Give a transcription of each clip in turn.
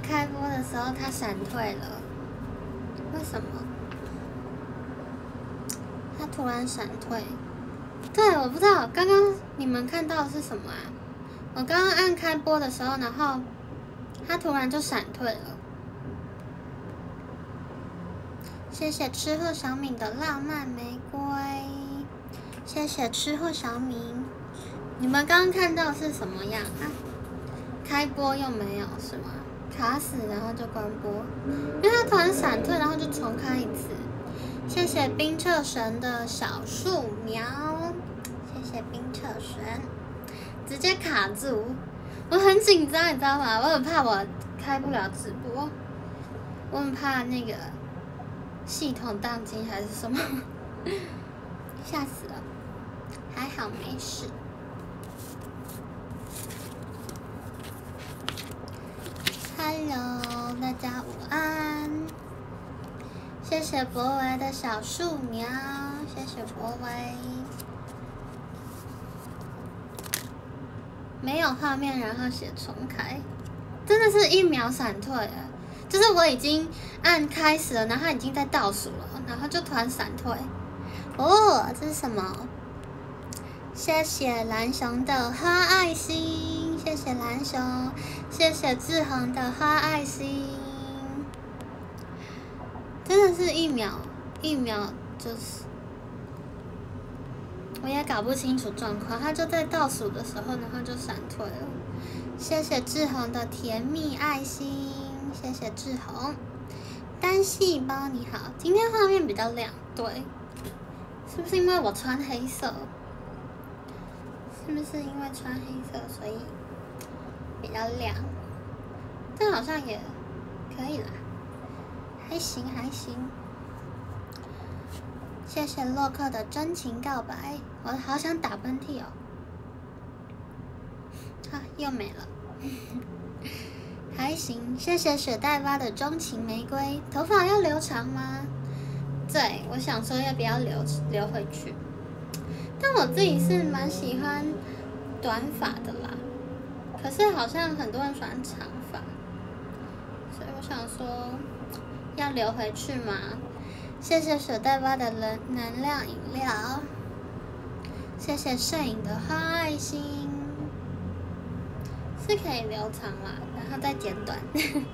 开播的时候，他闪退了，为什么？他突然闪退。对，我不知道，刚刚你们看到的是什么啊？我刚刚按开播的时候，然后他突然就闪退了。谢谢吃货小敏的浪漫玫瑰，谢谢吃货小敏。你们刚刚看到是什么样啊？开播又没有是吗？卡死然后就关播，因为它突然闪退，然后就重开一次。谢谢冰彻神的小树苗，谢谢冰彻神，直接卡住，我很紧张，你知道吗？我很怕我开不了直播，我很怕那个系统宕机还是什么，吓死了，还好没事。Hello，大家午安。谢谢博维的小树苗，谢谢博维。没有画面，然后写重开，真的是一秒闪退啊！就是我已经按开始了，然后已经在倒数了，然后就突然闪退。哦，这是什么？谢谢蓝熊的花爱心，谢谢蓝熊，谢谢志恒的花爱心，真的是一秒一秒就是，我也搞不清楚状况，他就在倒数的时候，然后就闪退了。谢谢志恒的甜蜜爱心，谢谢志恒，单细胞你好，今天画面比较亮，对，是不是因为我穿黑色？是不是因为穿黑色，所以比较亮？但好像也可以啦，还行还行。谢谢洛克的真情告白，我好想打喷嚏哦。啊，又没了。还行，谢谢雪代发的钟情玫瑰。头发要留长吗？对，我想说要不要留留回去。但我自己是蛮喜欢短发的啦，可是好像很多人喜欢长发，所以我想说要留回去嘛。谢谢水袋巴的能能量饮料，谢谢摄影的花爱心，是可以留长啦，然后再剪短。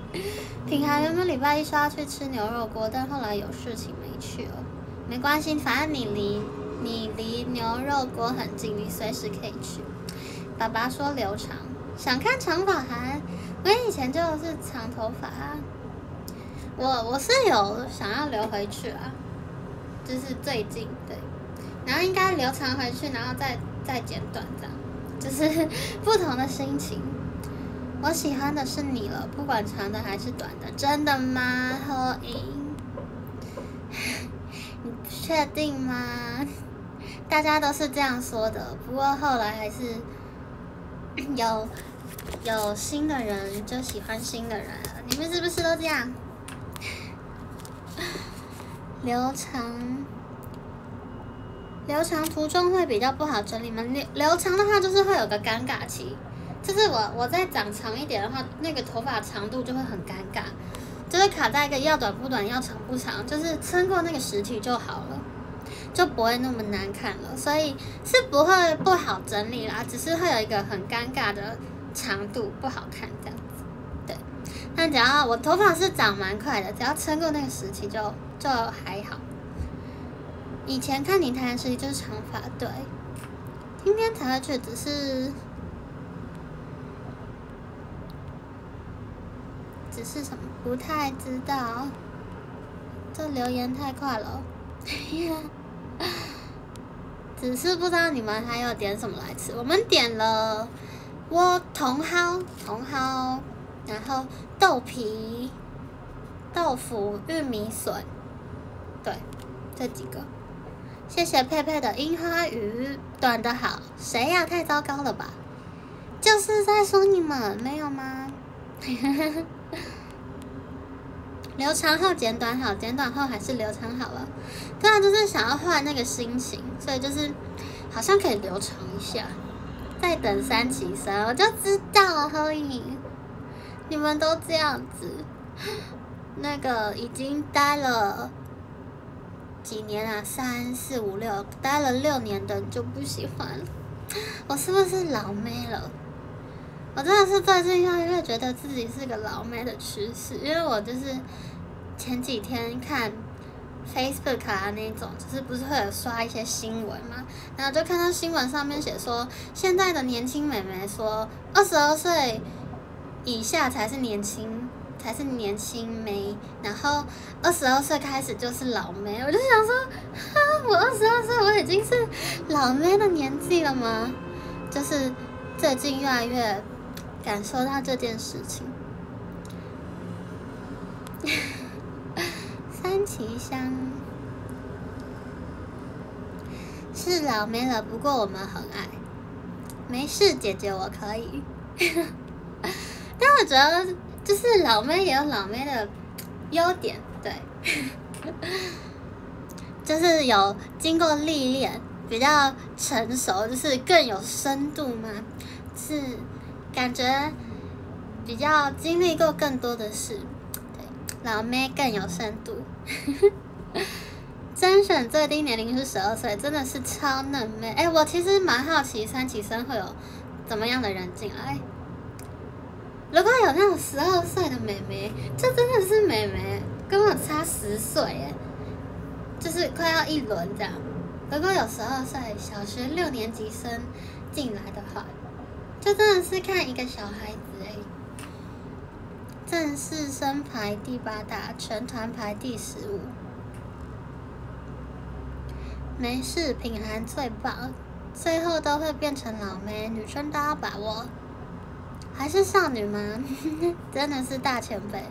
品涵原本礼拜一说要去吃牛肉锅，但后来有事情没去了，没关系，反正你离。你离牛肉锅很近，你随时可以去。爸爸说留长，想看长发还？我以前就是长头发啊，我我是有想要留回去啊，就是最近对，然后应该留长回去，然后再再剪短这样，就是 不同的心情。我喜欢的是你了，不管长的还是短的，真的吗？何莹，你确定吗？大家都是这样说的，不过后来还是 有有新的人就喜欢新的人。你们是不是都这样？留长留长途中会比较不好整理吗？留留长的话就是会有个尴尬期，就是我我再长长一点的话，那个头发长度就会很尴尬，就是卡在一个要短不短要长不长，就是撑过那个时期就好了。就不会那么难看了，所以是不会不好整理啦，只是会有一个很尴尬的长度不好看这样子。对，但只要我头发是长蛮快的，只要撑过那个时期就就还好。以前看你谈的时期就是长发，对，今天才会去，只是只是什么不太知道，这留言太快了。只是不知道你们还有点什么来吃。我们点了窝茼蒿、茼蒿，然后豆皮、豆腐、玉米笋，对，这几个。谢谢佩佩的樱花鱼，短的好。谁呀？太糟糕了吧？就是在说你们，没有吗？留长后剪短好，剪短后还是留长好了。对啊，就是想要换那个心情，所以就是好像可以留长一下。再等三七三，我就知道了，何以你们都这样子，那个已经待了几年啊，三四五六，待了六年的就不喜欢。我是不是老妹了？我真的是最近越来越觉得自己是个老妹的趋势，因为我就是前几天看 Facebook 啊那种，就是不是会有刷一些新闻嘛，然后就看到新闻上面写说，现在的年轻美眉说，二十二岁以下才是年轻，才是年轻妹，然后二十二岁开始就是老妹，我就想说，哈，我二十二岁我已经是老妹的年纪了吗？就是最近越来越感受到这件事情。三旗香是老妹了，不过我们很爱。没事，姐姐我可以。但我觉得，就是老妹也有老妹的优点，对，就是有经过历练，比较成熟，就是更有深度嘛，是感觉比较经历过更多的事，对，老妹更有深度。甄选最低年龄是十二岁，真的是超嫩妹。哎，我其实蛮好奇三期生会有怎么样的人进来。如果有那种十二岁的妹妹，这真的是妹妹，跟我差十岁耶，就是快要一轮这样。如果有十二岁小学六年级生进来的话，这真的是看一个小孩子哎。正式生排第八大，全团排第十五。没事，品涵最棒，最后都会变成老妹，女生都要把握。还是少女吗？真的是大前辈。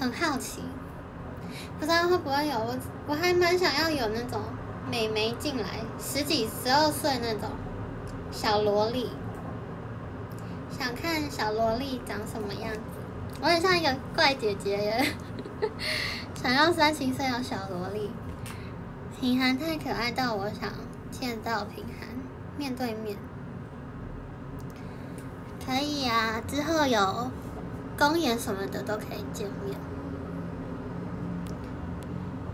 很好奇，不知道会不会有我，我还蛮想要有那种美眉进来，十几、十二岁那种小萝莉。想看小萝莉长什么样子？我很像一个怪姐姐耶，想要三十岁有小萝莉。平涵太可爱到我想见到平涵面对面。可以啊，之后有公演什么的都可以见面。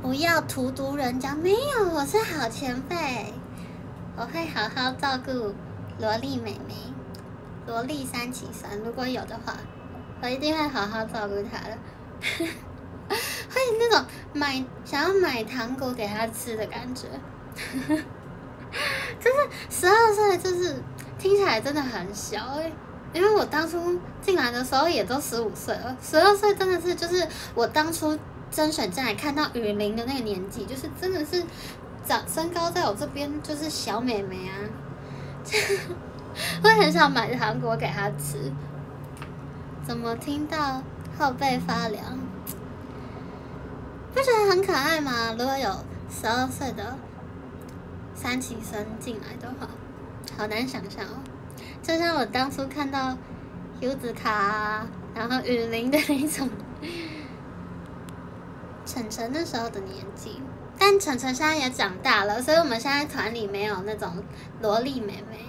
不要荼毒人家，没有，我是好前辈，我会好好照顾萝莉妹妹。萝莉三起生，如果有的话，我一定会好好照顾她的。会那种买想要买糖果给她吃的感觉，就是十二岁，就是听起来真的很小哎。因为我当初进来的时候也都十五岁了，十二岁真的是就是我当初甄选进来看到雨林的那个年纪，就是真的是长身高在我这边就是小美眉啊。会很想买糖果给他吃，怎么听到后背发凉？不觉得很可爱吗？如果有十二岁的三起生进来的话，好难想象哦。就像我当初看到优子卡，然后雨林的那种，晨晨那时候的年纪，但晨晨现在也长大了，所以我们现在团里没有那种萝莉妹妹。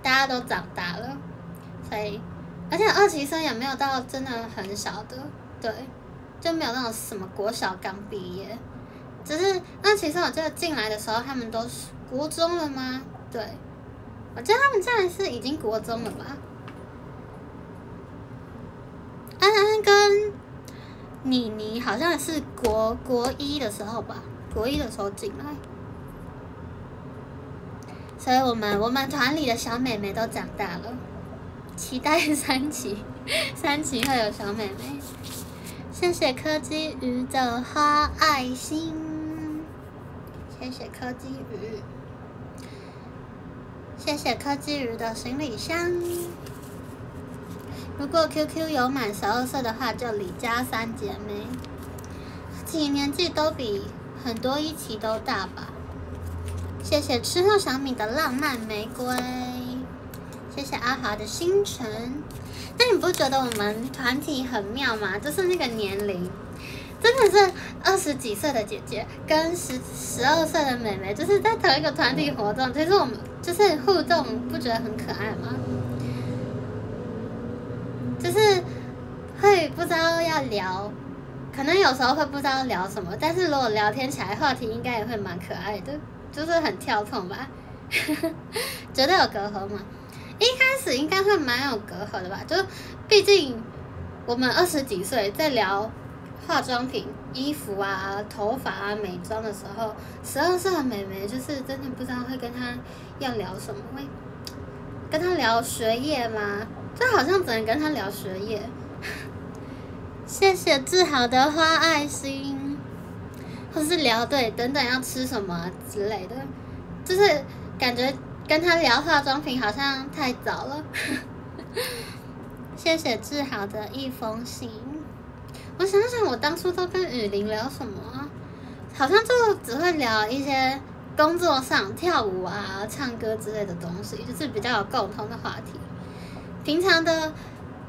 大家都长大了，所以，而且二期生也没有到真的很小的，对，就没有那种什么国小刚毕业，只是二期生我记得进来的时候他们都是国中了吗？对，我记得他们进来是已经国中了吧？安安跟妮妮好像是国国一的时候吧，国一的时候进来。所以我们我们团里的小妹妹都长大了，期待三期，三期会有小妹妹。谢谢柯基鱼的花爱心，谢谢柯基鱼，谢谢柯基鱼的行李箱。如果 QQ 有满十二岁的话，就李家三姐妹，几年纪都比很多一起都大吧。谢谢吃后小米的浪漫玫瑰，谢谢阿华的星辰。那你不觉得我们团体很妙吗？就是那个年龄，真的是二十几岁的姐姐跟十十二岁的妹妹，就是在同一个团体活动，其实我们就是互动，不觉得很可爱吗？就是会不知道要聊，可能有时候会不知道聊什么，但是如果聊天起来话题应该也会蛮可爱的，就是很跳痛吧，绝对有隔阂嘛。一开始应该会蛮有隔阂的吧，就毕竟我们二十几岁在聊化妆品、衣服啊、头发啊、美妆的时候，十二岁的美眉就是真的不知道会跟她要聊什么，会跟她聊学业吗？就好像只能跟她聊学业。谢谢志豪的花爱心，或是聊对等等要吃什么之类的，就是感觉。跟他聊化妆品好像太早了，谢谢志豪的一封信。我想想，我当初都跟雨林聊什么？好像就只会聊一些工作上跳舞啊、唱歌之类的东西，就是比较有共同的话题。平常的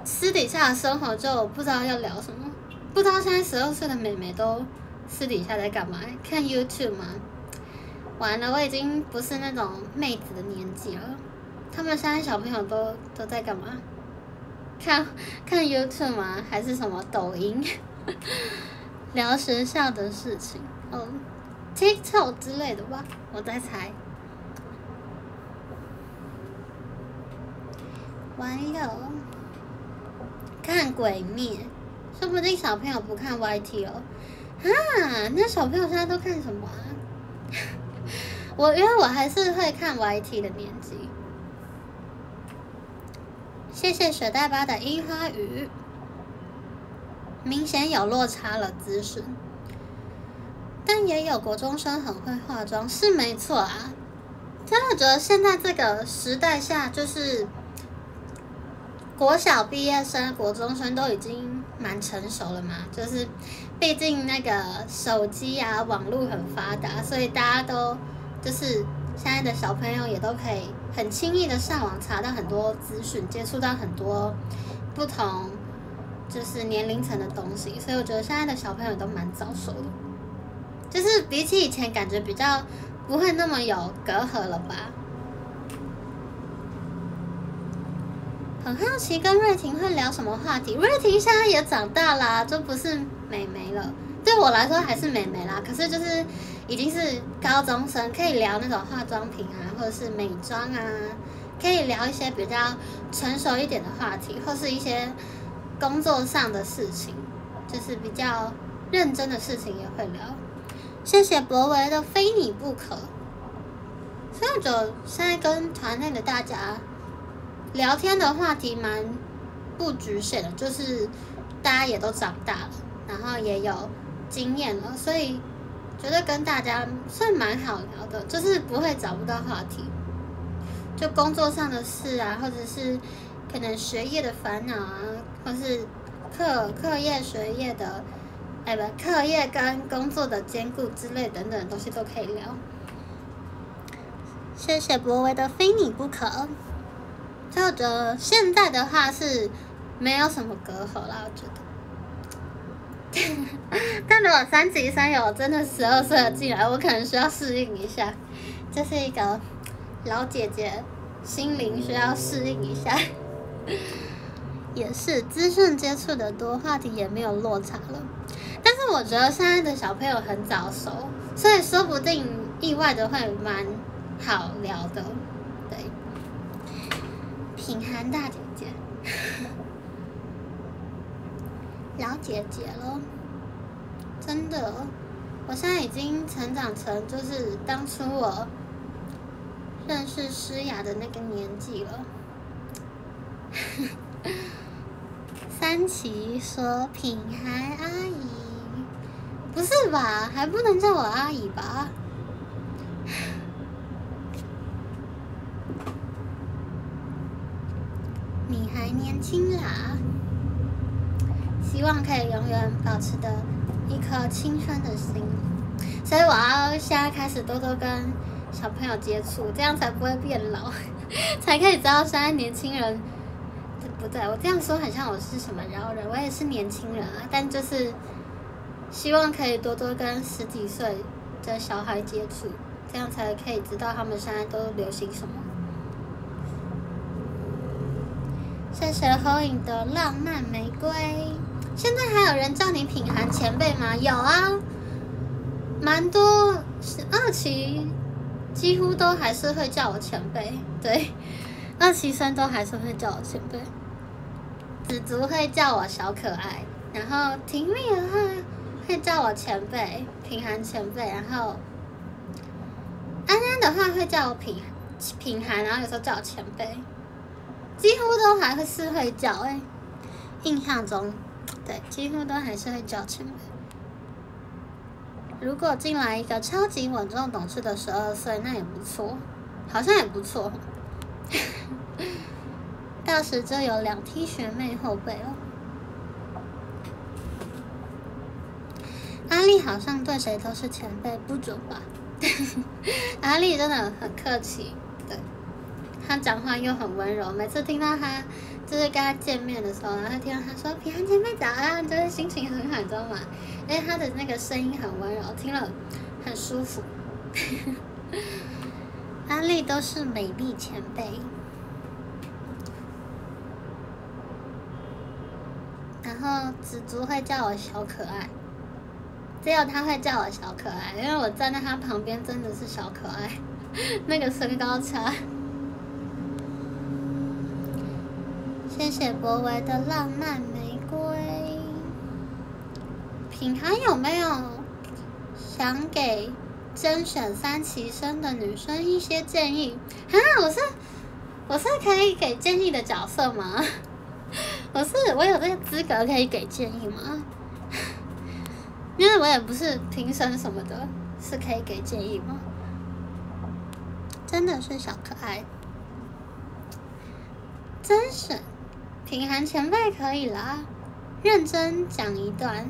私底下的生活就不知道要聊什么，不知道现在十二岁的妹妹都私底下在干嘛？看 YouTube 吗？完了，我已经不是那种妹子的年纪了。他们现在小朋友都都在干嘛？看看 YouTube 吗？还是什么抖音？聊学校的事情，哦，TikTok 之类的吧，我在猜。完了，看鬼灭，说不定小朋友不看 YT 哦。啊，那小朋友现在都看什么啊？我因为我还是会看 YT 的年纪，谢谢雪代巴的樱花雨，明显有落差了姿势，但也有国中生很会化妆，是没错啊。但我觉得现在这个时代下，就是国小毕业生、国中生都已经蛮成熟了嘛，就是毕竟那个手机啊、网络很发达，所以大家都。就是现在的小朋友也都可以很轻易的上网查到很多资讯，接触到很多不同就是年龄层的东西，所以我觉得现在的小朋友都蛮早熟的，就是比起以前感觉比较不会那么有隔阂了吧。很好奇跟瑞婷会聊什么话题，瑞婷现在也长大啦，就不是美眉了，对我来说还是美眉啦，可是就是。已经是高中生，可以聊那种化妆品啊，或者是美妆啊，可以聊一些比较成熟一点的话题，或是一些工作上的事情，就是比较认真的事情也会聊。谢谢博维的非你不可。所以我就现在跟团内的大家聊天的话题蛮不局限的，就是大家也都长大了，然后也有经验了，所以。觉得跟大家算蛮好聊的，就是不会找不到话题，就工作上的事啊，或者是可能学业的烦恼啊，或是课课业学业的，哎不，课业跟工作的兼顾之类等等东西都可以聊。谢谢博维的非你不可。就觉得现在的话是没有什么隔阂啦，我觉得。但如果三级三有真的十二岁进来，我可能需要适应一下，这是一个老姐姐心灵需要适应一下。也是资讯接触的多，话题也没有落差了。但是我觉得现在的小朋友很早熟，所以说不定意外的会蛮好聊的。品涵大姐姐。老姐姐了，真的，我现在已经成长成就是当初我认识诗雅的那个年纪了。三奇说：“品涵阿姨，不是吧？还不能叫我阿姨吧？你还年轻啦。”希望可以永远保持的一颗青春的心，所以我要现在开始多多跟小朋友接触，这样才不会变老，才可以知道现在年轻人不对，我这样说很像我是什么妖人，我也是年轻人啊，但就是希望可以多多跟十几岁的小孩接触，这样才可以知道他们现在都流行什么。谢谢后影的浪漫玫瑰。现在还有人叫你品涵前辈吗？有啊，蛮多是二期几乎都还是会叫我前辈，对，二期生都还是会叫我前辈。紫竹会叫我小可爱，然后婷蜜的话会叫我前辈，品涵前辈，然后安安的话会叫我品品涵，然后有时候叫我前辈，几乎都还是会叫哎，印象中。对，几乎都还是会叫前辈。如果进来一个超级稳重懂事的十二岁，那也不错，好像也不错。到时就有两梯学妹后辈了。阿丽好像对谁都是前辈，不准吧？阿丽真的很客气，他，讲话又很温柔，每次听到他。就是跟他见面的时候，然后听到他说“平安姐妹早安”，就是心情很好，你知道吗？因为他的那个声音很温柔，听了很舒服。安利都是美丽前辈，然后紫竹会叫我小可爱，只有他会叫我小可爱，因为我站在他旁边真的是小可爱，那个身高差。谢谢博维的浪漫玫瑰。品涵有没有想给甄选三期生的女生一些建议？啊，我是我是可以给建议的角色吗？我是我有这个资格可以给建议吗？因为我也不是评审什么的，是可以给建议吗？真的是小可爱，甄选。品涵前辈可以啦，认真讲一段，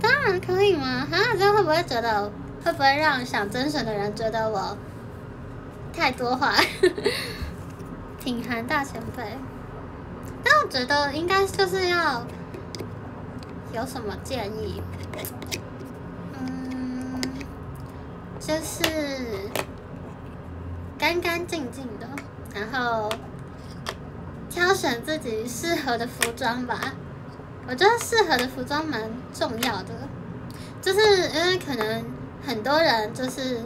当然可以嘛。哈，这样会不会觉得会不会让想甄选的人觉得我太多话？品涵大前辈，但我觉得应该就是要有什么建议，嗯，就是干干净净的，然后。挑选自己适合的服装吧，我觉得适合的服装蛮重要的，就是因为可能很多人就是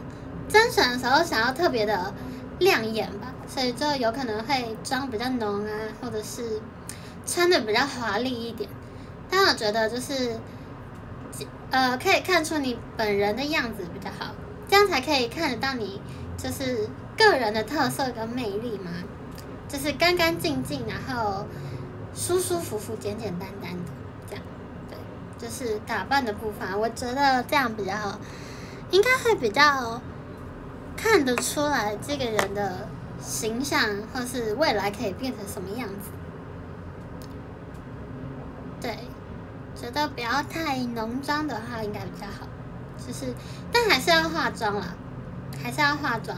甄选的时候想要特别的亮眼吧，所以就有可能会妆比较浓啊，或者是穿的比较华丽一点。但我觉得就是，呃，可以看出你本人的样子比较好，这样才可以看得到你就是个人的特色跟魅力嘛。就是干干净净，然后舒舒服服、简简单单的这样，对，就是打扮的部分，我觉得这样比较好，应该会比较看得出来这个人的形象，或是未来可以变成什么样子。对，觉得不要太浓妆的话，应该比较好。就是，但还是要化妆啦，还是要化妆。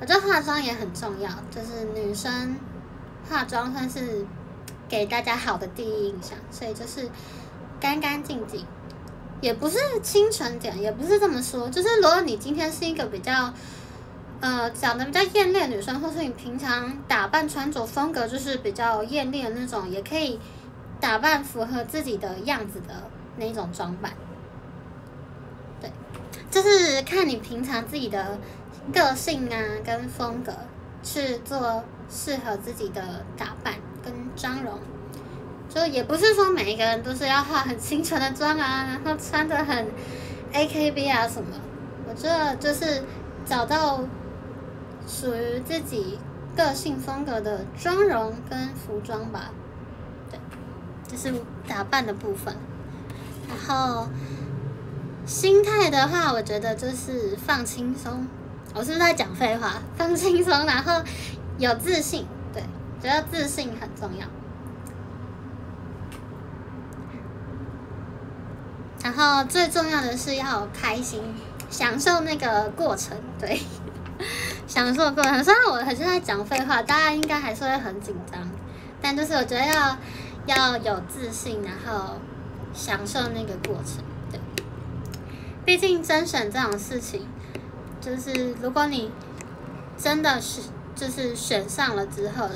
我觉得化妆也很重要，就是女生化妆算是给大家好的第一印象，所以就是干干净净，也不是清纯点，也不是这么说，就是如果你今天是一个比较呃长得比较艳丽的女生，或是你平常打扮穿着风格就是比较艳丽的那种，也可以打扮符合自己的样子的那种装扮，对，就是看你平常自己的。个性啊，跟风格去做适合自己的打扮跟妆容，就也不是说每一个人都是要化很清纯的妆啊，然后穿的很 A K B 啊什么。我觉得就是找到属于自己个性风格的妆容跟服装吧，对，就是打扮的部分。然后心态的话，我觉得就是放轻松。我是在讲废话？放轻松，然后有自信，对，觉得自信很重要。然后最重要的是要开心，享受那个过程，对，享受过程。虽然我很是在讲废话，大家应该还是会很紧张，但就是我觉得要要有自信，然后享受那个过程，对。毕竟甄选这种事情。就是如果你真的是就是选上了之后，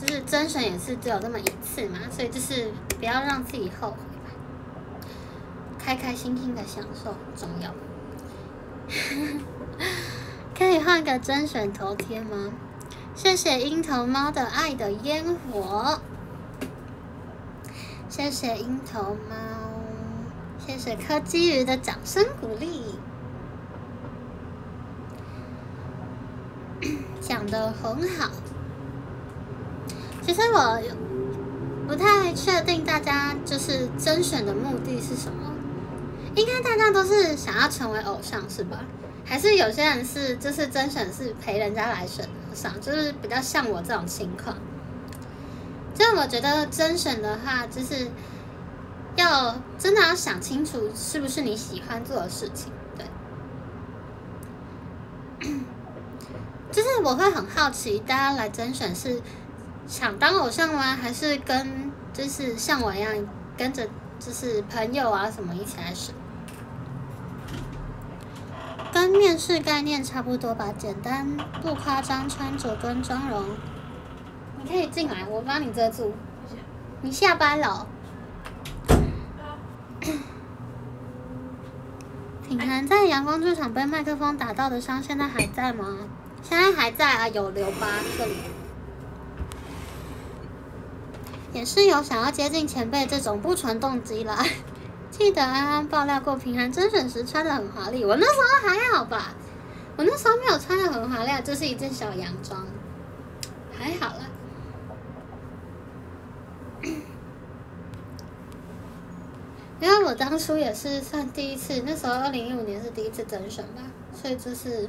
就是甄选也是只有这么一次嘛，所以就是不要让自己后悔吧，开开心心的享受很重要。可以换个甄选头贴吗？谢谢樱头猫的爱的烟火，谢谢樱头猫，谢谢柯基鱼的掌声鼓励，讲的很好。其实我不太确定大家就是甄选的目的是什么，应该大家都是想要成为偶像是吧？还是有些人是就是甄选是陪人家来选偶像，就是比较像我这种情况。就我觉得甄选的话，就是要真的要想清楚是不是你喜欢做的事情，对。就是我会很好奇，大家来甄选是。想当偶像吗？还是跟就是像我一样跟着就是朋友啊什么一起来选？跟面试概念差不多吧，简单不夸张，穿着跟妆容。你可以进来，我帮你遮住。你下班了。品涵 在阳光剧场被麦克风打到的伤，现在还在吗？现在还在啊，有留疤这里。也是有想要接近前辈这种不纯动机啦。记得安安爆料过，平安甄选时穿的很华丽，我那时候还好吧，我那时候没有穿的很华丽，就是一件小洋装，还好啦。因为我当初也是算第一次，那时候二零一五年是第一次甄选吧，所以就是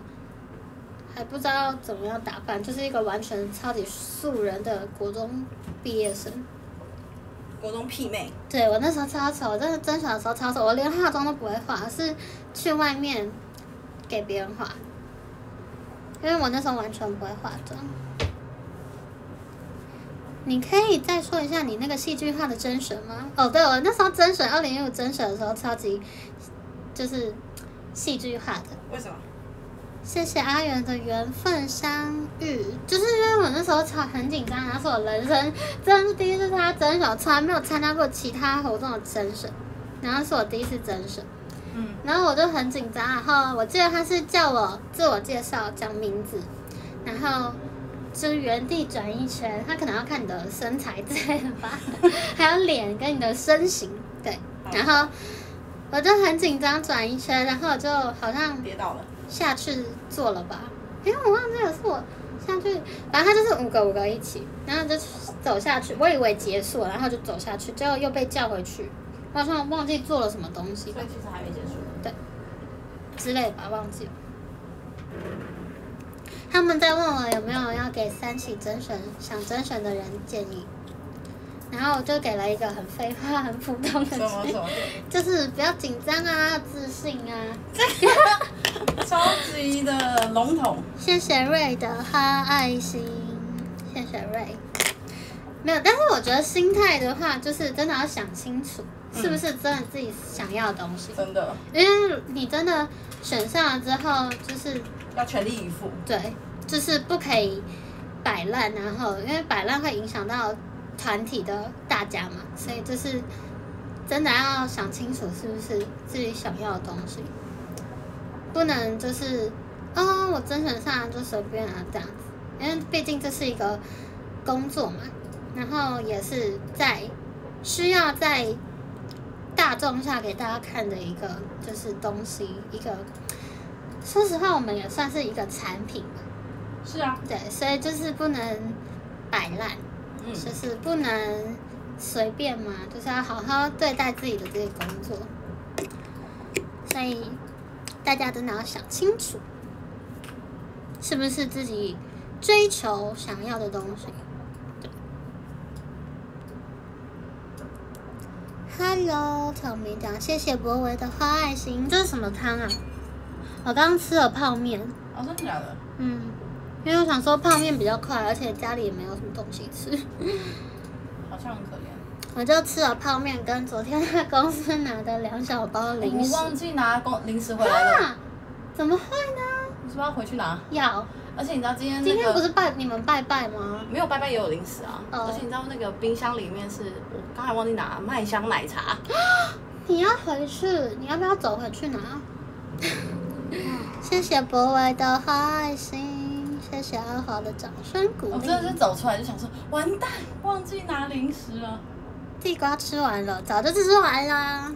还不知道怎么样打扮，就是一个完全超级素人的国中毕业生。国中媲美，对我那时候超丑，真的甄选的时候超丑，我连化妆都不会化，是去外面给别人化，因为我那时候完全不会化妆。你可以再说一下你那个戏剧化的甄选吗？哦，对，我那时候甄选二零一五甄选的时候超级就是戏剧化的。为什么？谢谢阿元的缘分相遇，就是因为我那时候超很紧张，然后是我人生真是第一次参加甄选，从来没有参加过其他活动的甄选，然后是我第一次甄选，嗯，然后我就很紧张，然后我记得他是叫我自我介绍讲名字，然后就原地转一圈，他可能要看你的身材之类的吧，还有脸跟你的身形，对，然后我就很紧张转一圈，然后我就好像跌倒了。下去做了吧？哎，我忘记了是我下去，反正他就是五个五个一起，然后就走下去。我以为结束了，然后就走下去，结果又被叫回去。我好像忘记做了什么东西。所以其实还没结束。对，之类吧，忘记了。他们在问我有没有要给三起甄选想甄选的人建议。然后我就给了一个很废话、很普通的就是不要紧张啊，要自信啊。这 个超级的笼统。谢谢瑞的哈爱心，谢谢瑞。没有，但是我觉得心态的话，就是真的要想清楚，是不是真的自己想要的东西。真的。因为你真的选上了之后，就是要全力以赴。对，就是不可以摆烂，然后因为摆烂会影响到。团体的大家嘛，所以就是真的要想清楚是不是自己想要的东西，不能就是啊我甄选上就随便啊这样子，因为毕竟这是一个工作嘛，然后也是在需要在大众下给大家看的一个就是东西，一个说实话我们也算是一个产品嘛，是啊，对，所以就是不能摆烂。就是不能随便嘛，就是要好好对待自己的这个工作，所以大家真的要想清楚，是不是自己追求想要的东西。Hello，草莓酱，谢谢博维的花爱心，这是什么汤啊？我刚刚吃了泡面。哦，真的假的？嗯。因为我想说泡面比较快，而且家里也没有什么东西吃，好像很可怜。我就吃了泡面，跟昨天在公司拿的两小包零食。我忘记拿公零食回来了。怎么会呢？你是不是要回去拿？要。而且你知道今天今那个天不是拜你们拜拜吗？没有拜拜也有零食啊，哦而且你知道那个冰箱里面是我刚才忘记拿麦香奶茶，你要回去，你要不要走回去拿？谢谢博维的好爱心，谢谢阿华的掌声鼓励。我真的是走出来就想说完蛋，忘记拿零食了，地瓜吃完了，早就吃完了。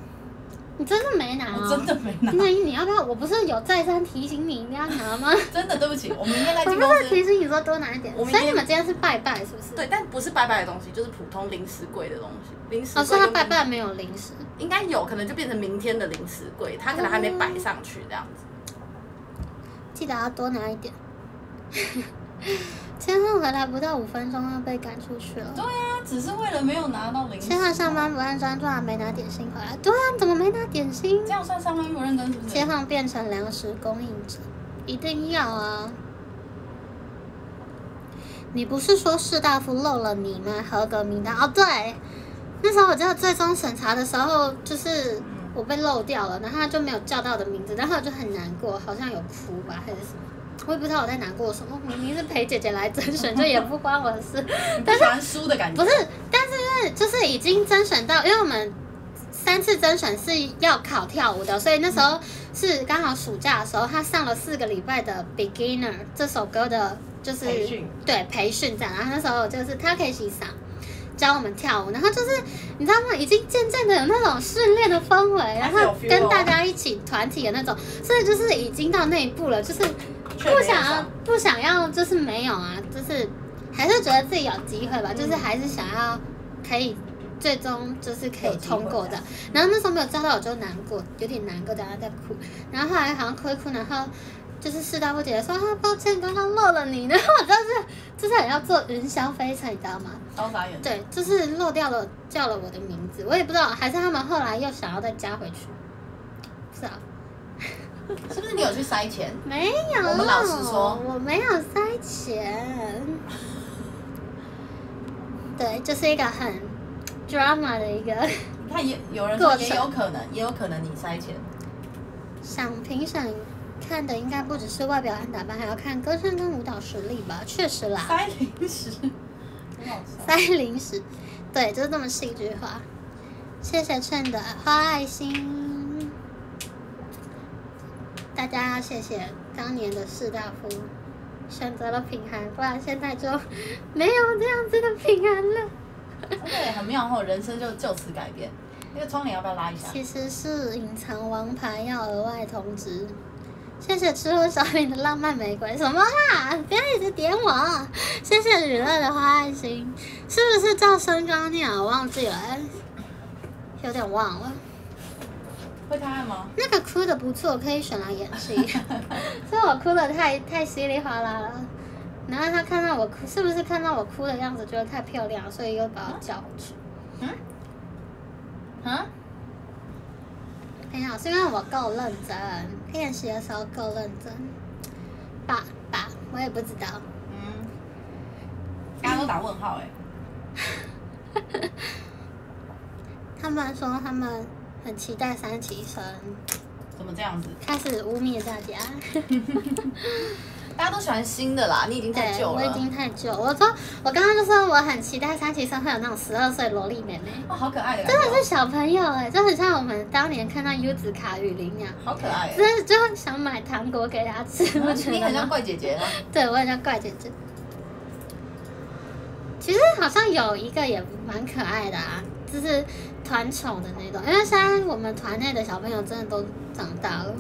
你真的没拿、我真的没拿，那你要不要？我不是有再三提醒你一定要拿吗？真的对不起，我明天来不是提。醒你说多拿一点。所以你们今天是拜拜是不是？。对，但不是拜拜的东西，就是普通零食柜的东西。零食哦，所以拜拜没有零食。应该有可能就变成明天的零食柜，他可能还没摆上去这样子。记得要多拿一点。千鹤回来不到五分钟就被赶出去了。对啊，只是为了没有拿到零食。千鹤上班不按专注，还没拿点心回来。对啊，怎么没拿点心这？样算上班不认真是不是？千鹤变成粮食供应者，一定要啊！你不是说士大夫漏了你吗？合格名单哦，对，那时候我记得最终审查的时候，就是我被漏掉了，然后他就没有叫到我的名字，然后我就很难过，好像有哭吧，还是什么。我也不知道我在难过什么，明明是陪姐姐来甄选，就也不关我的事。你不喜欢输的感觉？不是，但是就是已经甄选到，因为我们三次甄选是要考跳舞的，所以那时候是刚好暑假的时候，他上了四个礼拜的 Beginner 这首歌的，就是培对培训这样，然后那时候就是他可以一起上。教我们跳舞，然后就是你知道吗？已经渐渐的有那种训练的氛围，然后跟大家一起团体的那种，所以就是已经到那一步了，就是不想要不想要，就是没有啊，就是还是觉得自己有机会吧，就是还是想要可以最终就是可以通过的。然后那时候没有招到，我就难过，有点难过，等下在哭。然后后来好像哭一哭，然后就是师大夫姐姐说啊，抱歉，刚刚漏了你。然后我就是就是很要做云霄飞车，你知道吗？超傻眼。对，就是漏掉了叫了我的名字，我也不知道，还是他们后来又想要再加回去，不知道。是不是你有去塞钱？没有，我们老师说我没有塞钱。对，就是一个很 drama 的一个。你看也有人说也有可能，也有可能你塞钱。想评审看的应该不只是外表和打扮，还要看歌唱跟舞蹈实力吧？确实啦，塞零食。塞零食，对，就是这么戏剧化。谢谢劝的花爱心，大家要谢谢当年的士大夫选择了平安，不然现在就没有这样子的平安了。真的也很妙后，人生就就此改变。那个窗帘要不要拉一下？其实是隐藏王牌要额外通知。谢谢吃货小饼的浪漫玫瑰，什么啦？不要一直点我。谢谢雨乐的花爱心，是不是叫身高念啊？我忘记了、欸，有点忘了。会太暗吗？那个哭的不错，可以选来演戏。所以我哭的太太稀里哗啦了。然后他看到我哭，是不是看到我哭的样子觉得太漂亮，所以又把我叫回去？嗯啊？没有，是因为我够认真，练习的时候够认真。爸爸，我也不知道。嗯。大家都打问号哎、他们说他们很期待三期生，怎么这样子？开始污蔑大家。大家都喜欢新的啦，你已经太对，旧了。我已经太旧。我说，我刚刚就说我很期待三期生会有那种十二岁萝莉妹妹，哦，好可爱的感觉哦，真的是小朋友哎、就很像我们当年看到优子卡雨林那样，好可爱哎。真的就想买糖果给她吃，我觉得你很像？怪姐姐吗？对，我很像怪姐姐。其实好像有一个也蛮可爱的啊，就是团宠的那种，因为现在我们团内的小朋友真的都长大了，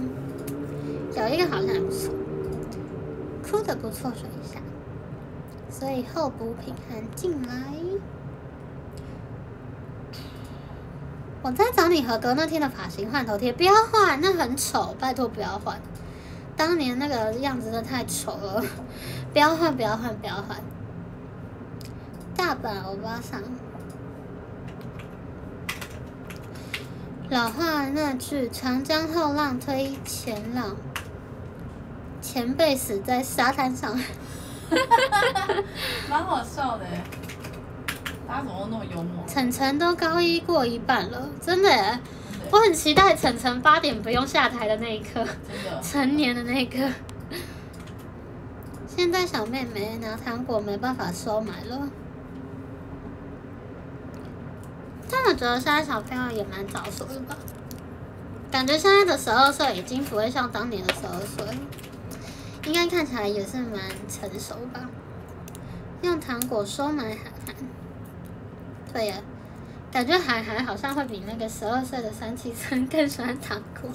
有一个好像还不错，哭的不错，说一下，所以候补品涵进来。我在找你合格那天的发型换头贴，不要换，那很丑，拜托不要换。当年那个样子真的太丑了，不要换，不要换，不要换。大阪欧巴桑，老话那句“长江后浪推前浪”，前辈死在沙滩上。蛮好笑的哎。大家怎么都那么幽默？晨晨都高一过一半了，真的耶！我很期待晨晨八点不用下台的那一刻，真的。成年的那一刻。现在小妹妹拿糖果没办法收买了。但我觉得现在小朋友也蛮早熟的吧，感觉现在的十二岁已经不会像当年的十二岁了，应该看起来也是蛮成熟吧。用糖果收买海涵，对呀，感觉海涵好像会比那个十二岁的三七生更喜欢糖果。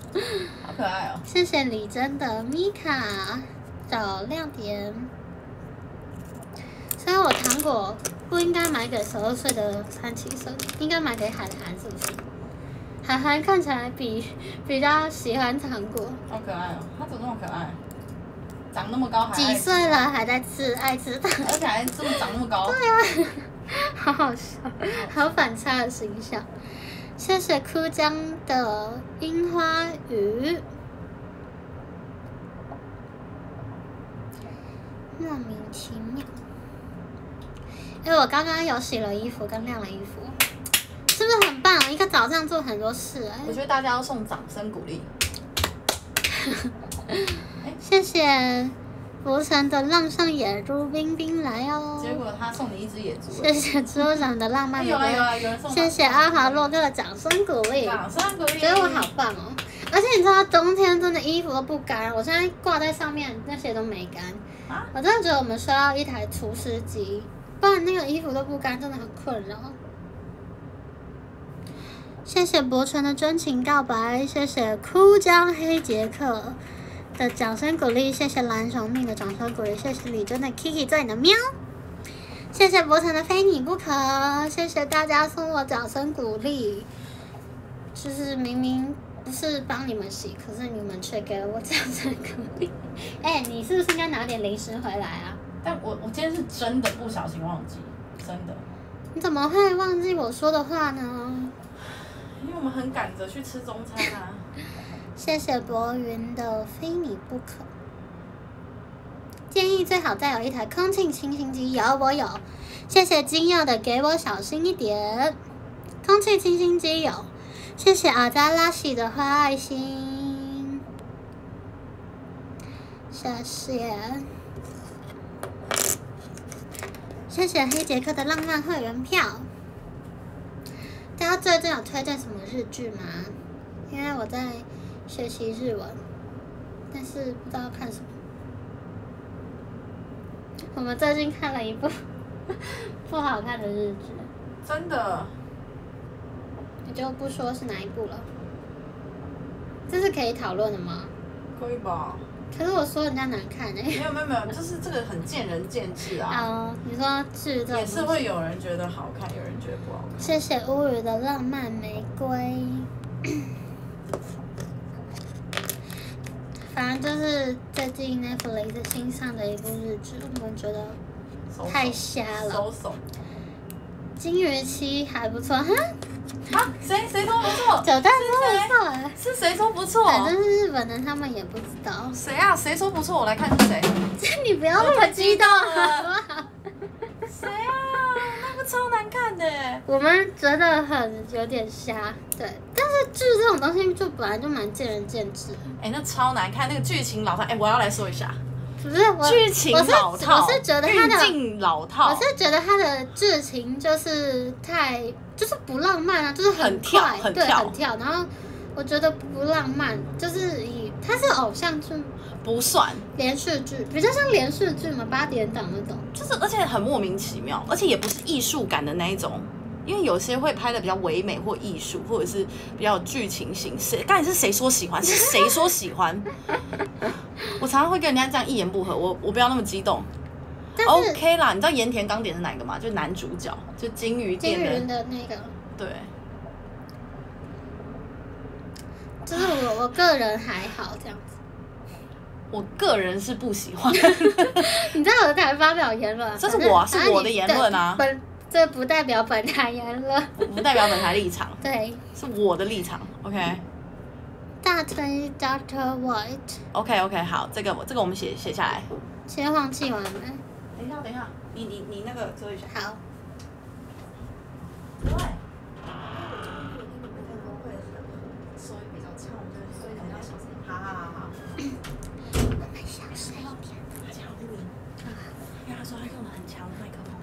好可爱哦。谢谢李真的米卡找亮点，所以我糖果不应该买给十二岁的三七生，应该买给涵涵，是不是？涵涵看起来比比较喜欢糖果，好可爱哦，他怎么那么可爱？长那么高还爱几岁了还在吃爱吃糖，而且还这么长那么高。对啊 好好笑，好反差的形象。谢谢枯江的樱花雨，莫名其妙。哎、我刚刚有洗了衣服跟晾了衣服，是不是很棒？一个早上做很多事哎、我觉得大家要送掌声鼓励。谢谢福城的浪上野猪冰冰来哦。结果他送你一只野猪。谢谢猪长的浪漫玫瑰哎有啊有，啊，有人送。谢谢阿华洛克的掌声鼓励。掌声鼓励。觉得我好棒哦！而且你知道冬天真的衣服都不干，我现在挂在上面那些都没干。啊我真的觉得我们需要一台除湿机，不然那个衣服都不干，真的很困扰。谢谢博纯的真情告白，谢谢枯江黑杰克的掌声鼓励，谢谢蓝熊命的掌声鼓励，谢谢李真的 Kiki 做你的喵，谢谢博成的非你不可，谢谢大家送我掌声鼓励。就是明明不是帮你们洗，可是你们却给了我掌声鼓励。哎、你是不是应该拿点零食回来啊？但我我今天是真的不小心忘记，真的，你怎么会忘记我说的话呢？因为我们很赶着去吃中餐啊。谢谢博云的非你不可。建议最好再有一台空气清新机，有我有。谢谢金耀的给我小心一点，空气清新机有。谢谢阿扎拉西的花爱心，谢谢。谢谢黑杰克的浪漫会员票。大家最近有推荐什么日剧吗？因为我在学习日文，但是不知道看什么。我们最近看了一部 不好看的日剧，真的，你就不说是哪一部了。这是可以讨论的吗？可以吧？可是我说人家难看哎、没有没有没有，就是这个很见仁见智啊，哦，你说剧这也是会有人觉得好看，有人觉得不好看。谢谢乌语的浪漫玫瑰。反正就是最近 Netflix 新上的一部日剧，我们觉得太瞎了。手手金鱼期还不错，哈，啊，谁谁说不错？九蛋都不错哎。是谁说不错？反正是日本人，他们也不知道。谁啊？谁说不错？我来看是谁。你不要那么激动好不好？谁啊？那个超难看的耶。我们觉得很有点瞎，对。但是剧这种东西就本来就蛮见仁见智，哎、那超难看，那个剧情老套。哎、我要来说一下，不是我剧情我是老套，我是觉得他的老套，我是觉得他的剧情就是太就是不浪漫啊，就是很跳很跳很跳。然后我觉得不浪漫，就是以它是偶像剧、不算，连续剧，比较像连续剧嘛，八点档那种。就是而且很莫名其妙，而且也不是艺术感的那一种。因为有些会拍的比较唯美或艺术，或者是比较有剧情型。谁到底是谁说喜欢？是谁说喜欢？我常常会跟人家这样一言不合，我我不要那么激动。OK 啦，你知道盐田刚点是哪个吗？就男主角，就金鱼金店的，鱼的那个，对。就是我我个人还好这样子。我个人是不喜欢，你知道我的台发表言论，这是我啊是我的言论啊本这不代表本台言论。不代表本台立场，对，是我的立场。OK 大推 Doctor White，OK OK，好，这个我这个我们写写下来。先放弃完了。等一下，等一下，你你你那个遮一下。好，对。收音比较差，我就所以可能要小声。好好好好。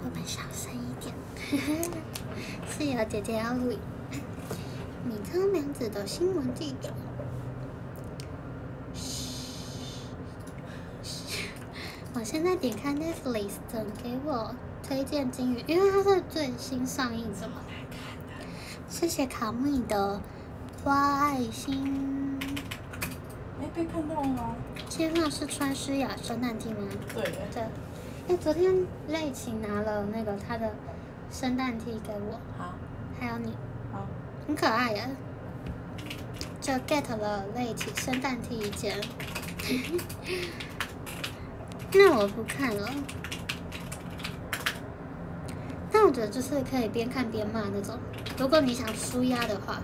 我们小声一点。小声一点，是有姐姐要录影。米仓凉子的新闻记者。我现在点开 Netflix，等给我推荐金鱼，因为它是最新上映的嘛。谢谢卡米的花爱心。哎，被看到了吗？切换是川诗雅圣诞 T 吗？对，对。哎，昨天赖晴拿了那个他的圣诞 T 给我，好，还有你，好，很可爱呀。就 get 了赖晴圣诞 T 一件。那我不看了。但我觉得就是可以边看边骂那种，如果你想舒压的话。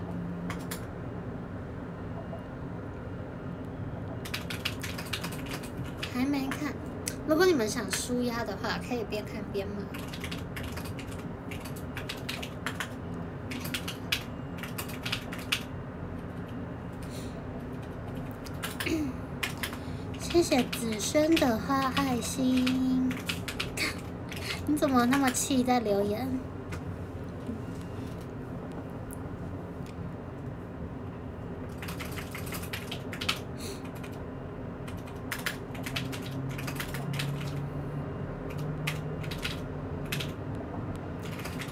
还没看，如果你们想舒压的话，可以边看边骂。谢谢子轩的花爱心，你怎么那么气在留言？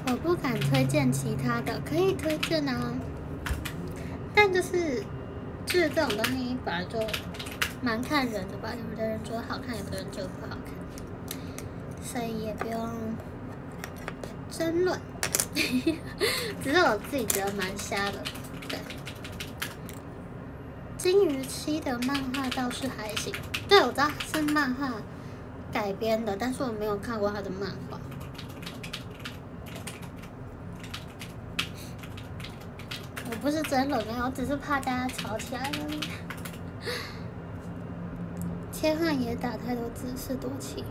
我不敢推其他的，可以推荐啊。但就是剧这种东西本来就蛮看人的吧，有的人觉得好看，有的人觉得不好看，所以也不用争论。只是我自己觉得蛮瞎的，对。金鱼期的漫画倒是还行，对我知道是漫画改编的，但是我没有看过他的漫画。我不是真的没有，只是怕大家吵起来而已。切换也打太多字是多气，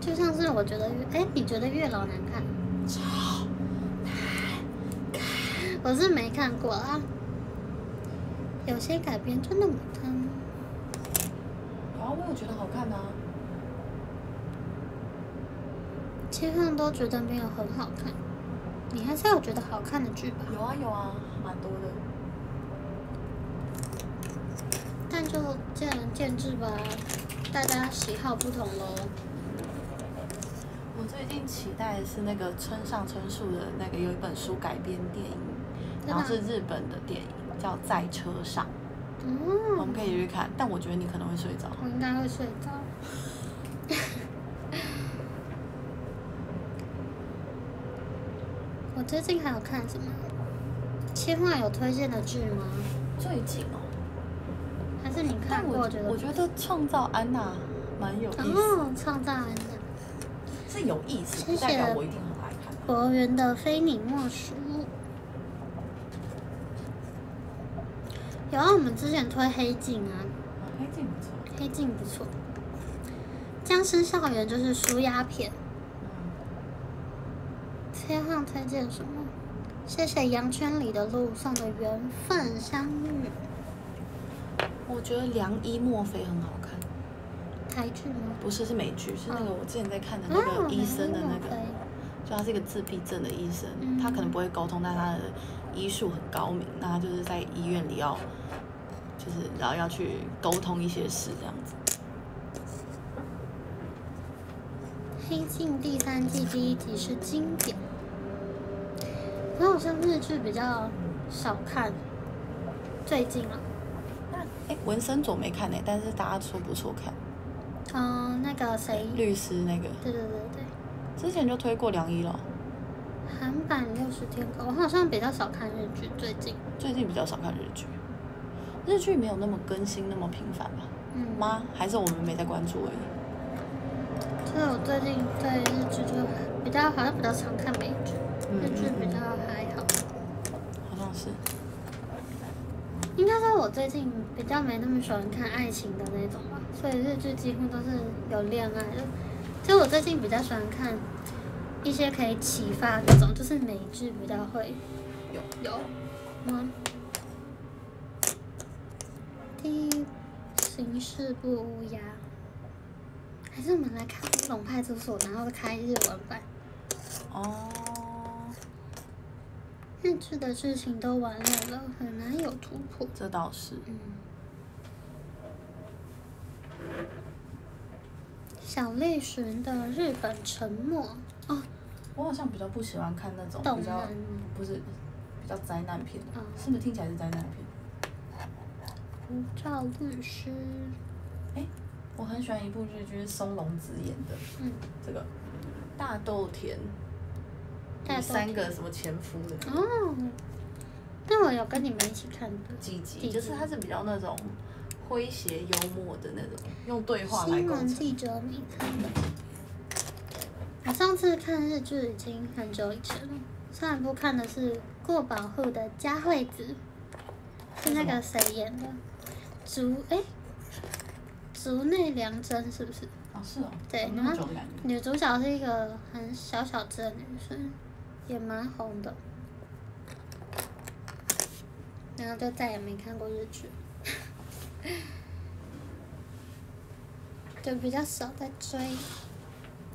就像是我觉得月，哎，你觉得月老难看？超我是没看过啊。有些改编真的很看，啊，我有觉得好看啊。切换都觉得没有很好看。你还是有觉得好看的剧吧？有啊有啊，蛮多的。但就见仁见智吧，大家喜好不同喽。我最近期待的是那个村上春树的那个有一本书改编电影，然后是日本的电影，叫《在车上》，嗯我嗯，们可以去看。但我觉得你可能会睡着。我应该会睡着。我最近还有看什么？千万有推荐的剧吗？最近哦，还是你看但我过觉得？我觉得创造安娜蛮有意思，哦，创造安娜，是有意思，谢不代表谢我一定很爱看。博源的非你莫属。有啊，我们之前推黑镜啊，啊，黑镜不错。黑镜不错。僵尸校园就是舒压片。嗯，切换推荐什么？谢谢羊圈里的路送的缘分相遇我觉得良医墨菲很好看，台剧吗？不是是美剧，是那个哦我之前在看的那哦个医生的那个就他是一个自闭症的医生，嗯他可能不会沟通，但他的医术很高明，那他就是在医院里要，就是然后要去沟通一些事这样子。黑镜第三季第一集是经典，我好像日剧比较少看，最近啊，那哎，文森佐没看呢、但是大家说不错看，嗯、那个谁，律师那个。对对对对，之前就推过梁一了，韩版六十天狗，我好像比较少看日剧，最近，最近比较少看日剧，日剧没有那么更新那么频繁吧？嗯，吗？还是我们没在关注而已？所以我最近对日剧就比较好像比较常看美剧，嗯。日剧比较应该说，我最近比较没那么喜欢看爱情的那种吧，所以日剧几乎都是有恋爱的。其实我最近比较喜欢看一些可以启发那种，就是美剧比较会有有吗？第一，刑事不乌鸦，还是我们来看《乌龙派出所》，然后开日文版。哦，日志的事情都完了了，很难有突破。这倒是。嗯。小栗旬的《日本沉默》哦，我好像比较不喜欢看那种比较不是比较灾难片的，嗯是不是听起来是灾难片？无照律师。我很喜欢一部日剧，是松隆子演的，嗯，这个大豆田，大豆田三个什么前夫的哦，但我有跟你们一起看的。几集，就是它是比较那种诙谐幽默的那种，用对话来新闻。记者你看的。我上次看日剧已经很久以前了，上一部看的是过保护的佳惠子，是那个谁演的？竹哎，竹内良真是不是？哦，是哦，对怎么那么久的感觉。女主角是一个很小小只的女生，也蛮红的。然后就再也没看过日剧，就比较少在追。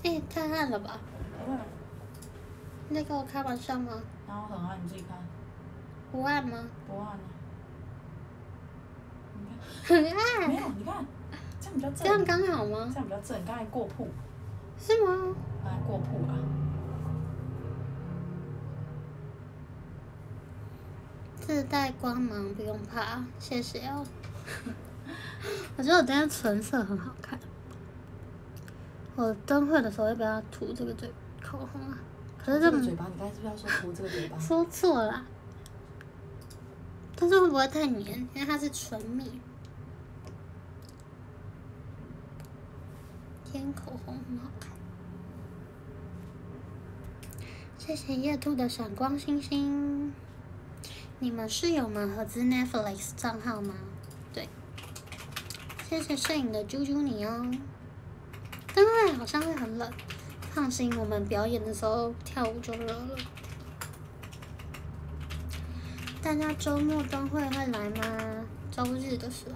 哎、太暗了吧？不会啊你在跟我开玩笑吗？然后很暗，你自己看，不暗吗？不暗很看，暗，没有，你看，这样比较正。这样刚好吗这？样比较正，刚才过曝，是吗？刚才过曝了。自带光芒，不用怕，谢谢哦。我觉得我今天唇色很好看。我灯会的时候要不要涂这个嘴口红啊？可是这个嘴巴，你刚才是不是要说涂这个嘴巴？说错了，但是会不会太黏？因为它是唇蜜。天口红很好看。谢谢夜兔的闪光星星。你们室友们合资 Netflix 账号吗？对。谢谢摄影的啾啾你哦。灯会好像会很冷，放心，我们表演的时候跳舞就热了。大家周末灯会会来吗？周日的时候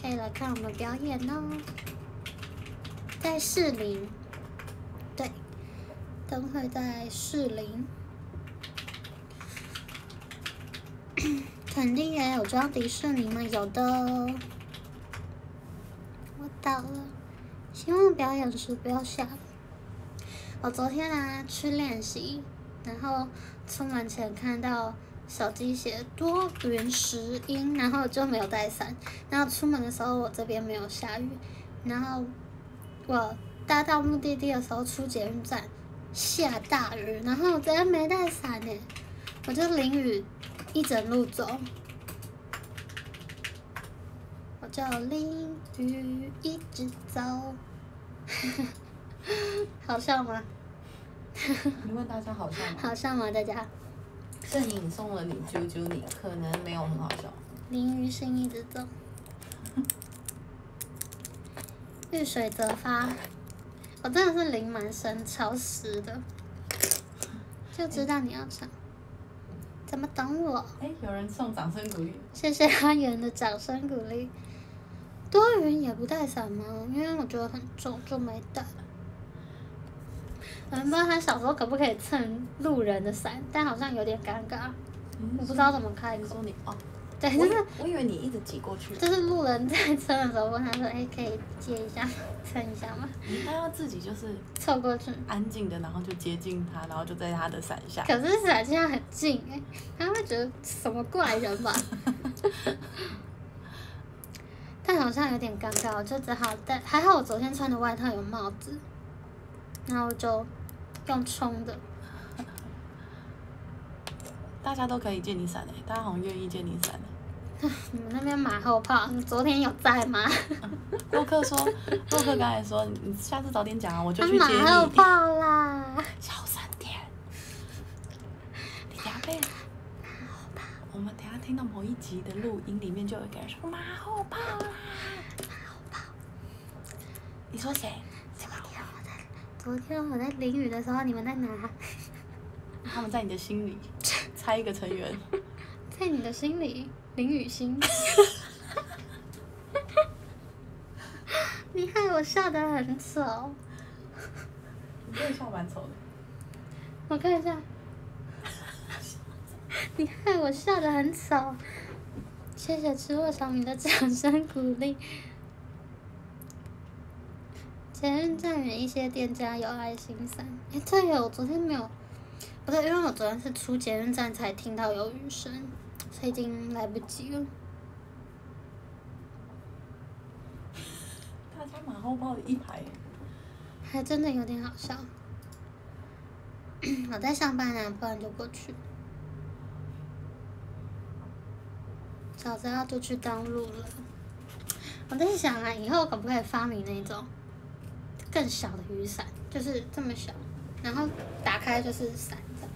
可以来看我们表演哦。在士林，对，灯会在士林。肯定也有装迪士尼吗？有的。我到了，希望表演时不要下雨。我昨天啊去练习，然后出门前看到手机写多云时阴，然后就没有带伞。然后出门的时候我这边没有下雨，然后我搭到目的地的时候出捷运站下大雨，然后我直接没带伞呢，我就淋雨一整路走。我叫林雨一直走，好笑吗？你问大家好笑吗？好笑吗？大家摄影送了你啾啾你，可能没有很好笑。林雨心一直走，遇水则发。我真的是淋满身，潮湿的，就知道你要唱。怎么等我？哎，有人送掌声鼓励，谢谢阿元的掌声鼓励。多云也不带伞吗？因为我觉得很重，就没带。我不知道他小时候可不可以蹭路人的伞，但好像有点尴尬，我不知道怎么开口你说。你哦，对，我以就是我以为你一直挤过去，就是路人在撑的时候问他说：“哎、可以借一下，撑一下吗你应该要自己就是？”凑过去，安静的，然后就接近他，然后就在他的伞下。可是伞现在很近哎、他会觉得什么怪人吧？但好像有点尴尬，我就只好戴。还好我昨天穿的外套有帽子，然后我就用冲的。大家都可以借你伞欸，大家好像愿意借你伞哎。你们那边马后炮，你昨天有在吗？洛克说，洛克刚才说，你下次早点讲啊，我就去接你。马后炮啦！小声点，你等下被我们等下听到某一集的录音里面就有一个人说马后炮啦，马后炮。你说谁？昨天我在？昨天我在淋雨的时候，你们在哪？他们在你的心里，猜一个成员。在你的心里，林雨欣。你害我笑得很丑。你真的笑蛮丑的。我看一下，你害我笑得很丑。谢谢吃货小米的掌声鼓励。前任站远一些店家有爱心伞。哎，对哦，我昨天没有，不对，因为我昨天是出捷运站才听到有雨声，已经来不及了。大家马后炮的一排。还真的有点好笑。我在上班呢，不然就过去。早知道就去当路了。我在想啊，以后可不可以发明那种更小的雨伞，就是这么小，然后打开就是伞的，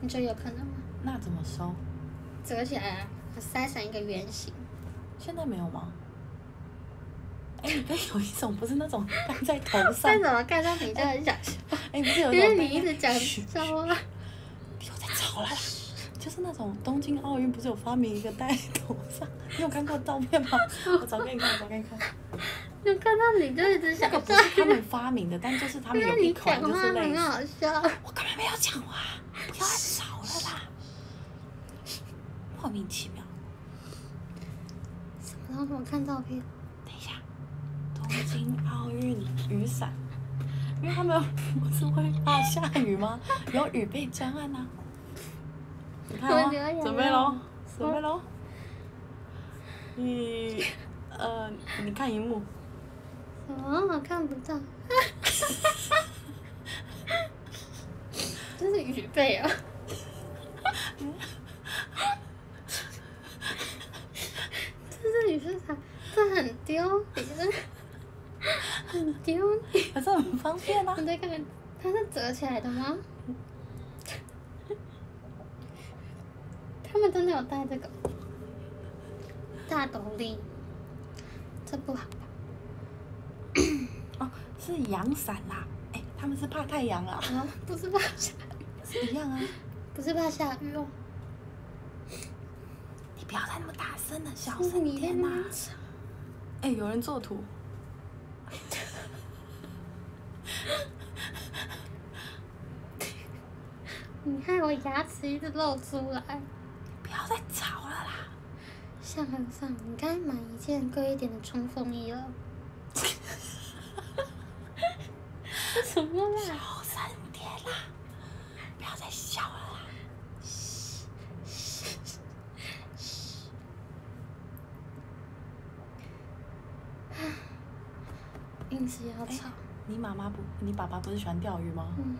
你觉得有可能吗？那怎么收？折起来啊，塞成一个圆形。现在没有吗？哎、有一种不是那种戴在头上 但，怎么看到你就很想笑？哎、不是有一因为种盖你一直讲嘘笑话。不要再吵了啦。就是那种东京奥运不是有发明一个戴头上？你有看过照片吗？我找给你看，我找给你看。就看到你就一直那想个不是，他们发明的，但就是他们有一款 就是类很好。笑。我根本没有讲话，不要再吵了啦。莫名其妙。然后我看照片，等一下，东京奥运雨伞，因为他们不是会怕下雨吗？有雨备专案啊。你看哦准备喽，准备喽。你，呃，你看荧幕，什么我看不到？这是雨备啊！这是雨是啥？这很丢脸，很丢脸。可是很方便啊你在看看，它是折起来的吗？他们真的有带这个大斗笠，这不好吧？哦，是阳伞啦。哎、他们是怕太阳啦，啊，不是怕下雨，是一样啊。不是怕下雨哦，你不要再那么大声了，小声点啦。边吵。哎、有人做图。你害我牙齿一直露出来。不要再吵了啦！向和尚，你该买一件贵一点的冲锋衣了。这 什么啦？小声点啦！不要再笑了啦！硬是要。你妈妈不，你爸爸不是喜欢钓鱼吗？嗯。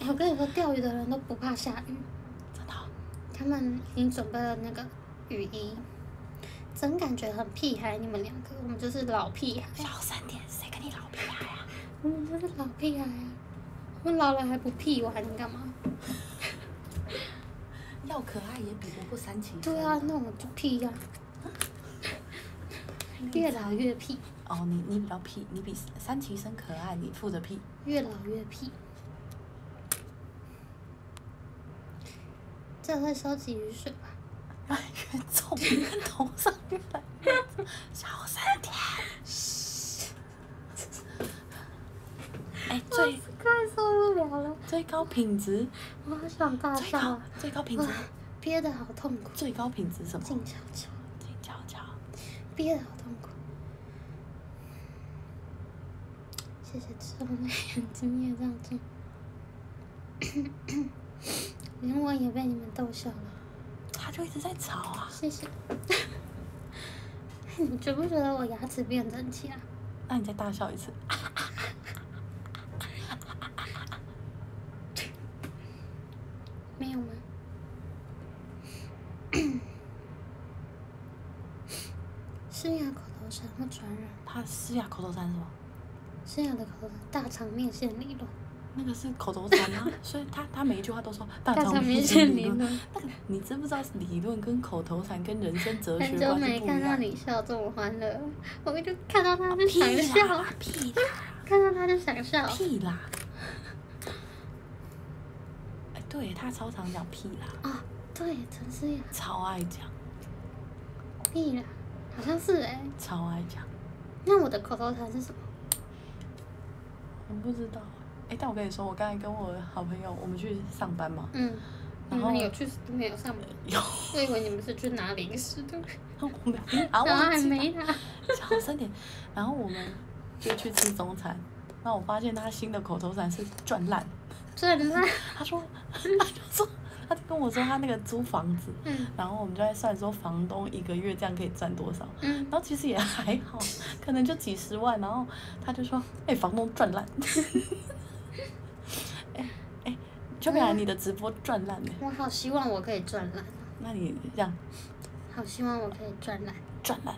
哎我跟你说，钓鱼的人都不怕下雨，真的哦、他们已经准备了那个雨衣，真感觉很屁孩。你们两个，我们就是老屁孩，小声点，谁跟你老屁孩啊？我们就是老屁孩啊。我们老了还不屁我还能干嘛？要可爱也比不过三七。对啊，那我就屁呀、越老越屁，哦，你你比较屁，你比三七生可爱，你负责屁。越老越屁。这会收集雨水吧？越来越重，头上越来越重，小声点。哎、最快受不了了，最高品质，我好想大笑啊！最高品质，憋得好痛苦，最高品质什么？静悄悄，静悄悄。憋得好痛苦。谢谢吃我的眼睛也这样做，连我也被你们逗笑了，他就一直在吵啊。谢谢。你觉不觉得我牙齿变整齐啊？那你再大笑一次。没有吗？施牙口头禅会传染，他施牙口头禅是什么？施牙的口大肠面线理论，那个是口头禅啊，所以他他每一句话都说大大肠面线理论。论。那个你知不知道理论跟口头禅跟人生哲学很久没看到？你笑这么欢乐，我就看到他就想笑啦，，屁啦，看到他就想笑。屁啦！哎，对他超常讲屁啦，啊，对，陈思雅，超爱讲。屁啦，好像是哎、超爱讲。那我的口头禅是什么？我不知道，哎、但我跟你说，我刚才跟我好朋友，我们去上班嘛，嗯，你然后们有去没有上班？有，我以为你们是去拿零食的，我们啊，然后还忘记没拿。小声点，然后我们就去吃中餐，那我发现他新的口头禅是赚烂，赚烂。他说，他就说，他就跟我说他那个租房子，嗯。然后我们就在算说房东一个月这样可以赚多少，嗯，然后其实也还好，可能就几十万，然后他就说，哎、房东赚烂，哎 哎，就不然你的直播赚烂呢？我好希望我可以赚烂，那你这样。好希望我可以赚烂。赚烂，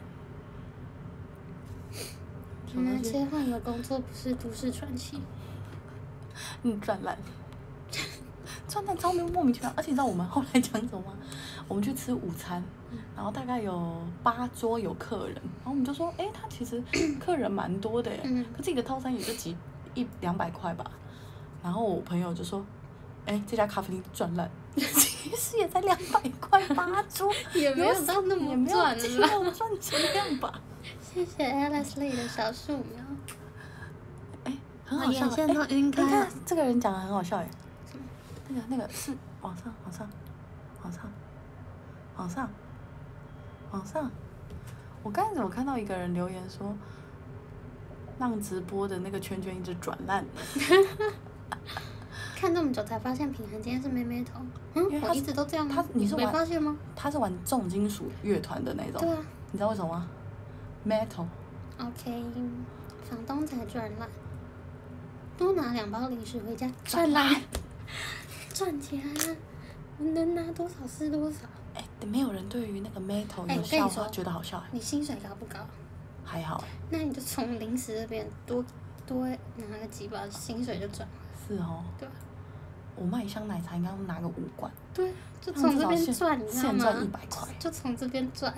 原来切换一个工作不是都市传奇。你，赚烂，赚烂超没有莫名其妙，而且你知道我们后来讲什么吗？我们去吃午餐，然后大概有八桌有客人，然后我们就说，哎、他其实客人蛮多的耶，嗯可这个套餐也就几一两百块吧。然后我朋友就说，哎、这家咖啡厅赚烂，其实也才两百块八桌，也没有到那也么赚没了。有赚成那样吧？谢谢 Alice Lee 的小树苗，哎、很好笑眼线哎都晕开你看了。这个人讲的很好笑哎什么，那个那个是往上往上往上往上往上。我刚才怎么看到一个人留言说，让直播的那个圈圈一直转烂？看这么久才发现平涵今天是妹妹头。嗯，他我一直都这样吗？他你是没发现吗？他是玩重金属乐团的那种，对啊。你知道为什么吗？Metal。OK，房东才转烂，多拿两包零食回家转烂，赚钱啊！我能拿多少是多少。哎、没有人对于那个 Metal 哎有笑话，觉得好笑哎，你薪水高不高？还好哎，那你就从零食这边多多拿个几包，薪水就赚了。是哦。对啊我卖一箱奶茶应该要拿个五罐，对，就从这边赚，你知道现赚吗？100块就从这边赚，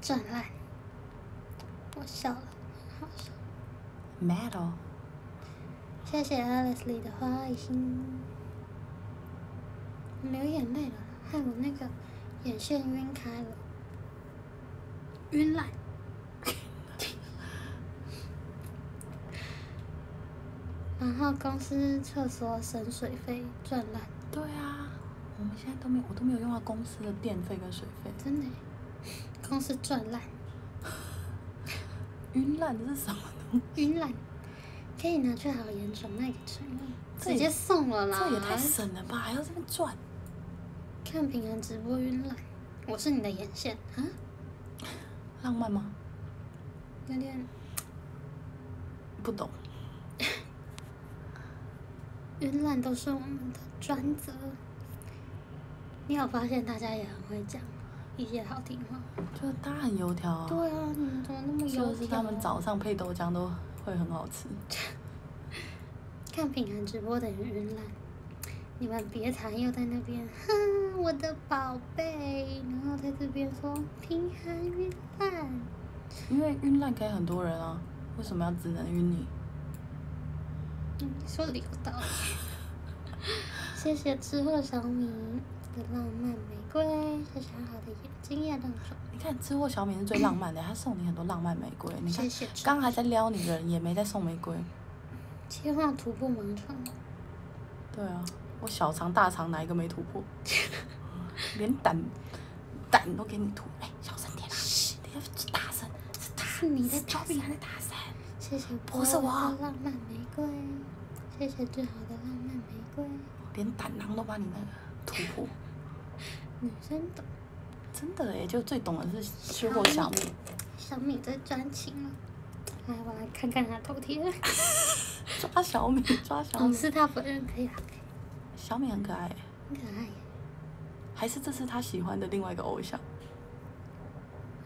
赚烂。我笑了，好笑。Metal。谢谢 Alice 里的花爱心，流眼泪了，害我那个眼线晕开了，晕烂。然后公司厕所省水费赚烂，对啊，我们现在都没有，我都没有用到公司的电费跟水费。真的，公司赚烂，晕烂这是什么东西？晕烂，可以拿去好颜转卖给陈毅，直接送了啦。这也太省了吧，还要这么赚？看平安直播晕了，我是你的眼线啊，浪漫吗？有点不懂。晕烂都是我们的专责。你有发现大家也很会讲一些好听话？就是大油条啊，对啊，你们怎么那么油就是？他们早上配豆浆都会很好吃。看平安直播的人晕烂，你们别谈又在那边，哼，我的宝贝，然后在这边说平安晕烂，因为晕烂可以很多人啊，为什么要只能晕你？嗯，说的有道理。谢谢吃货小米的浪漫玫瑰，谢谢好的眼睛也浪手，你看吃货小米是最浪漫的，他送你很多浪漫玫瑰。你看刚还在撩你的人也没在送玫瑰。切换突破盲肠。对啊，我小肠大肠哪一个没突破？连胆胆都给你突。哎，小声点大声，是他，是你的小大声米还在大声。谢谢不是我浪漫玫瑰，谢谢最好的浪漫玫瑰，连胆囊都把你那个突破，女生懂，真的哎，就最懂的是吃货小米。小米最专情了。来，我来看看他头贴。抓小米，抓小哦，米，是他本人可以啊，小米很可爱，很可爱耶。还是这是他喜欢的另外一个偶像？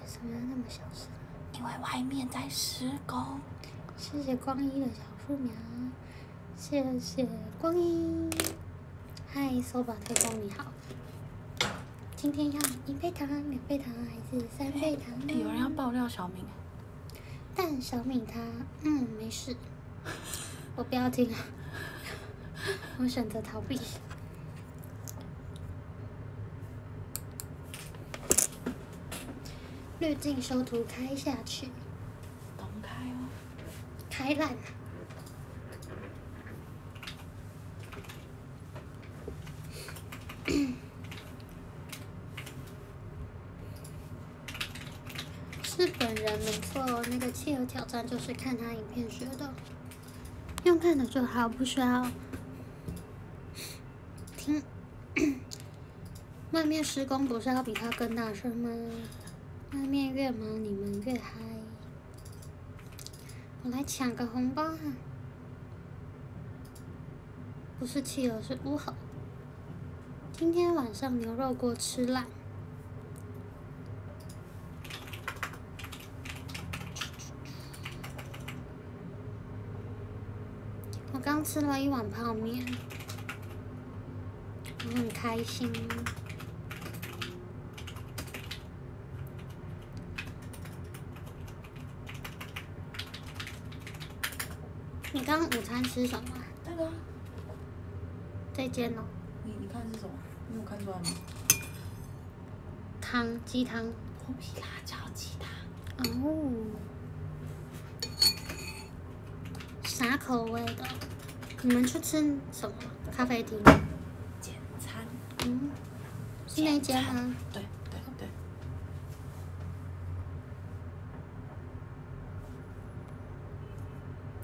为什么要那么小声？因为外面在施工。谢谢光一的小树苗，谢谢光一。嗨，手把特工你好，今天要一倍糖、两倍糖还是三倍糖有人要爆料小敏，但小敏她，嗯，没事，我不要听，我选择逃避。滤镜修图开下去，懂开哦。开烂。日本人没错，那个企鹅挑战就是看他影片学的，用看的就好，不需要听。外面施工不是要比他更大声吗？外面越忙，你们越嗨。我来抢个红包啊！不是企鹅，是乌猴。今天晚上牛肉锅吃烂。我刚吃了一碗泡面，我很开心。你刚午餐吃什么啊？那个，这间哦，你你看是什么？你有看出来吗？汤鸡汤。头皮辣椒鸡汤。哦，啥口味的？你们去吃什么？咖啡厅？简餐。嗯，是那间吗？对对对。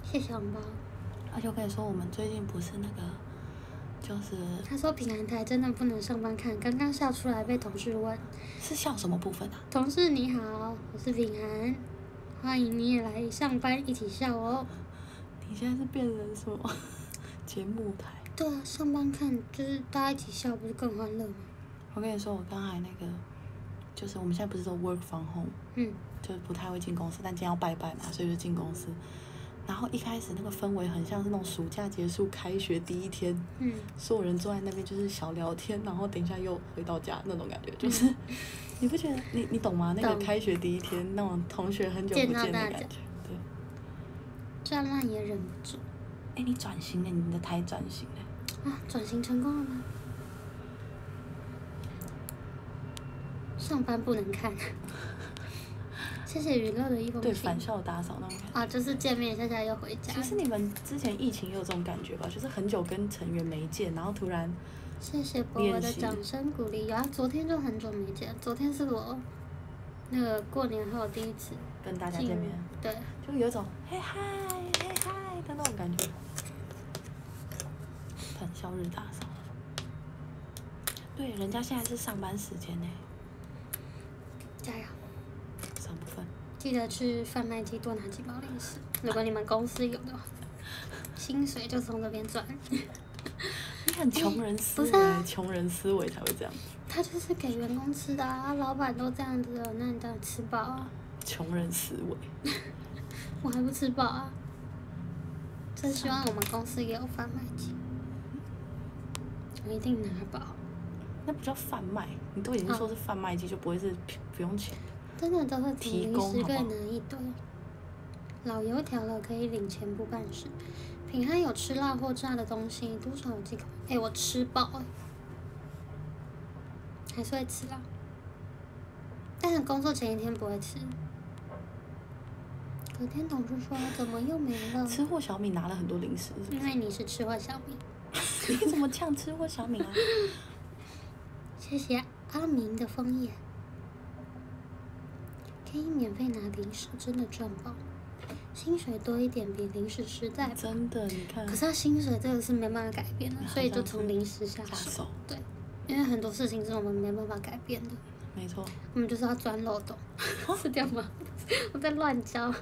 谢谢红包。而且我跟你说，我们最近不是那个，就是他说平安台真的不能上班看，刚刚笑出来被同事问。是笑什么部分啊？同事你好，我是平安，欢迎你也来上班一起笑哦。你现在是变成什么节目台？对啊，上班看就是大家一起笑，不是更欢乐吗？我跟你说，我刚才那个，就是我们现在不是都 work from home，嗯，就不太会进公司，但今天要拜拜嘛，所以就进公司。然后一开始那个氛围很像是那种暑假结束、开学第一天，嗯，所有人坐在那边就是小聊天，然后等一下又回到家那种感觉，就是、你不觉得你你懂吗？那个开学第一天那种同学很久不见的感觉，对。赚烂也忍不住哎，你转型了，你的台转型了。啊！转型成功了吗？上班不能看，谢谢娱乐的一封对，返校打扫那种感觉。啊，就是见面一下下又回家其。实你们之前疫情也有这种感觉吧？就是很久跟成员没见，然后突然谢谢博文的掌声鼓励。有啊，昨天就很久没见，昨天是我那个过年后第一次跟大家见面，对，就有一种嘿嗨嘿嗨的那种感觉。返校日打扫。对，人家现在是上班时间呢，加油！什么部分？记得去贩卖机多拿几包零食，如果你们公司有的话，薪水就从这边赚。你很穷人思维，穷人思维才会这样。他就是给员工吃的啊，老板都这样子了，那你当然吃饱啊，穷人思维，我还不吃饱啊。真希望我们公司也有贩卖机，我一定拿饱。那不叫贩卖，你都已经说是贩卖机，就不会是不用钱。真的都会提供好不好拿一堆。老油条了可以领钱不办事。平安有吃辣或炸的东西，多少有几口？哎、我吃饱了、还是会吃辣，但是工作前一天不会吃。隔天同事说怎么又没了？吃货小米拿了很多零食，因为你是吃货小米。是你怎么呛吃过小米啊？谢谢阿明的枫叶，可以免费拿零食，真的赚爆。薪水多一点比零食实在。真的，你看，可是他薪水这个是没办法改变的，所以就从零食下下手。对，因为很多事情是我们没办法改变的，没错。我们就是要钻漏洞，是这样吗？我在乱教，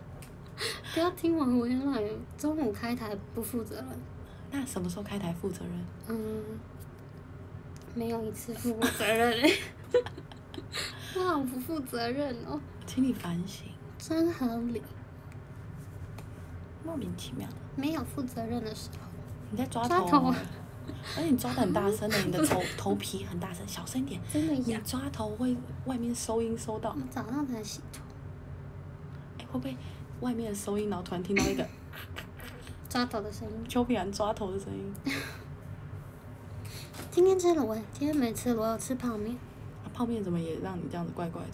不要听我胡言乱。中午开台不负责任，那什么时候开台负责任？嗯，没有一次负过责任、欸，我好不负责任哦，请你反省，真合理，莫名其妙。没有负责任的时候，你在抓抓头 而且你抓的很大声的，你的头头皮很大声，小声一点。你真的你。抓头会外面收音收到。我，早上才洗头，哎，会不会外面的收音，然后突然听到一个抓头的声音。丘比兰抓头的声音？今天吃卤味，今天没吃卤味，我吃泡面。啊泡面怎么也让你这样子怪怪的？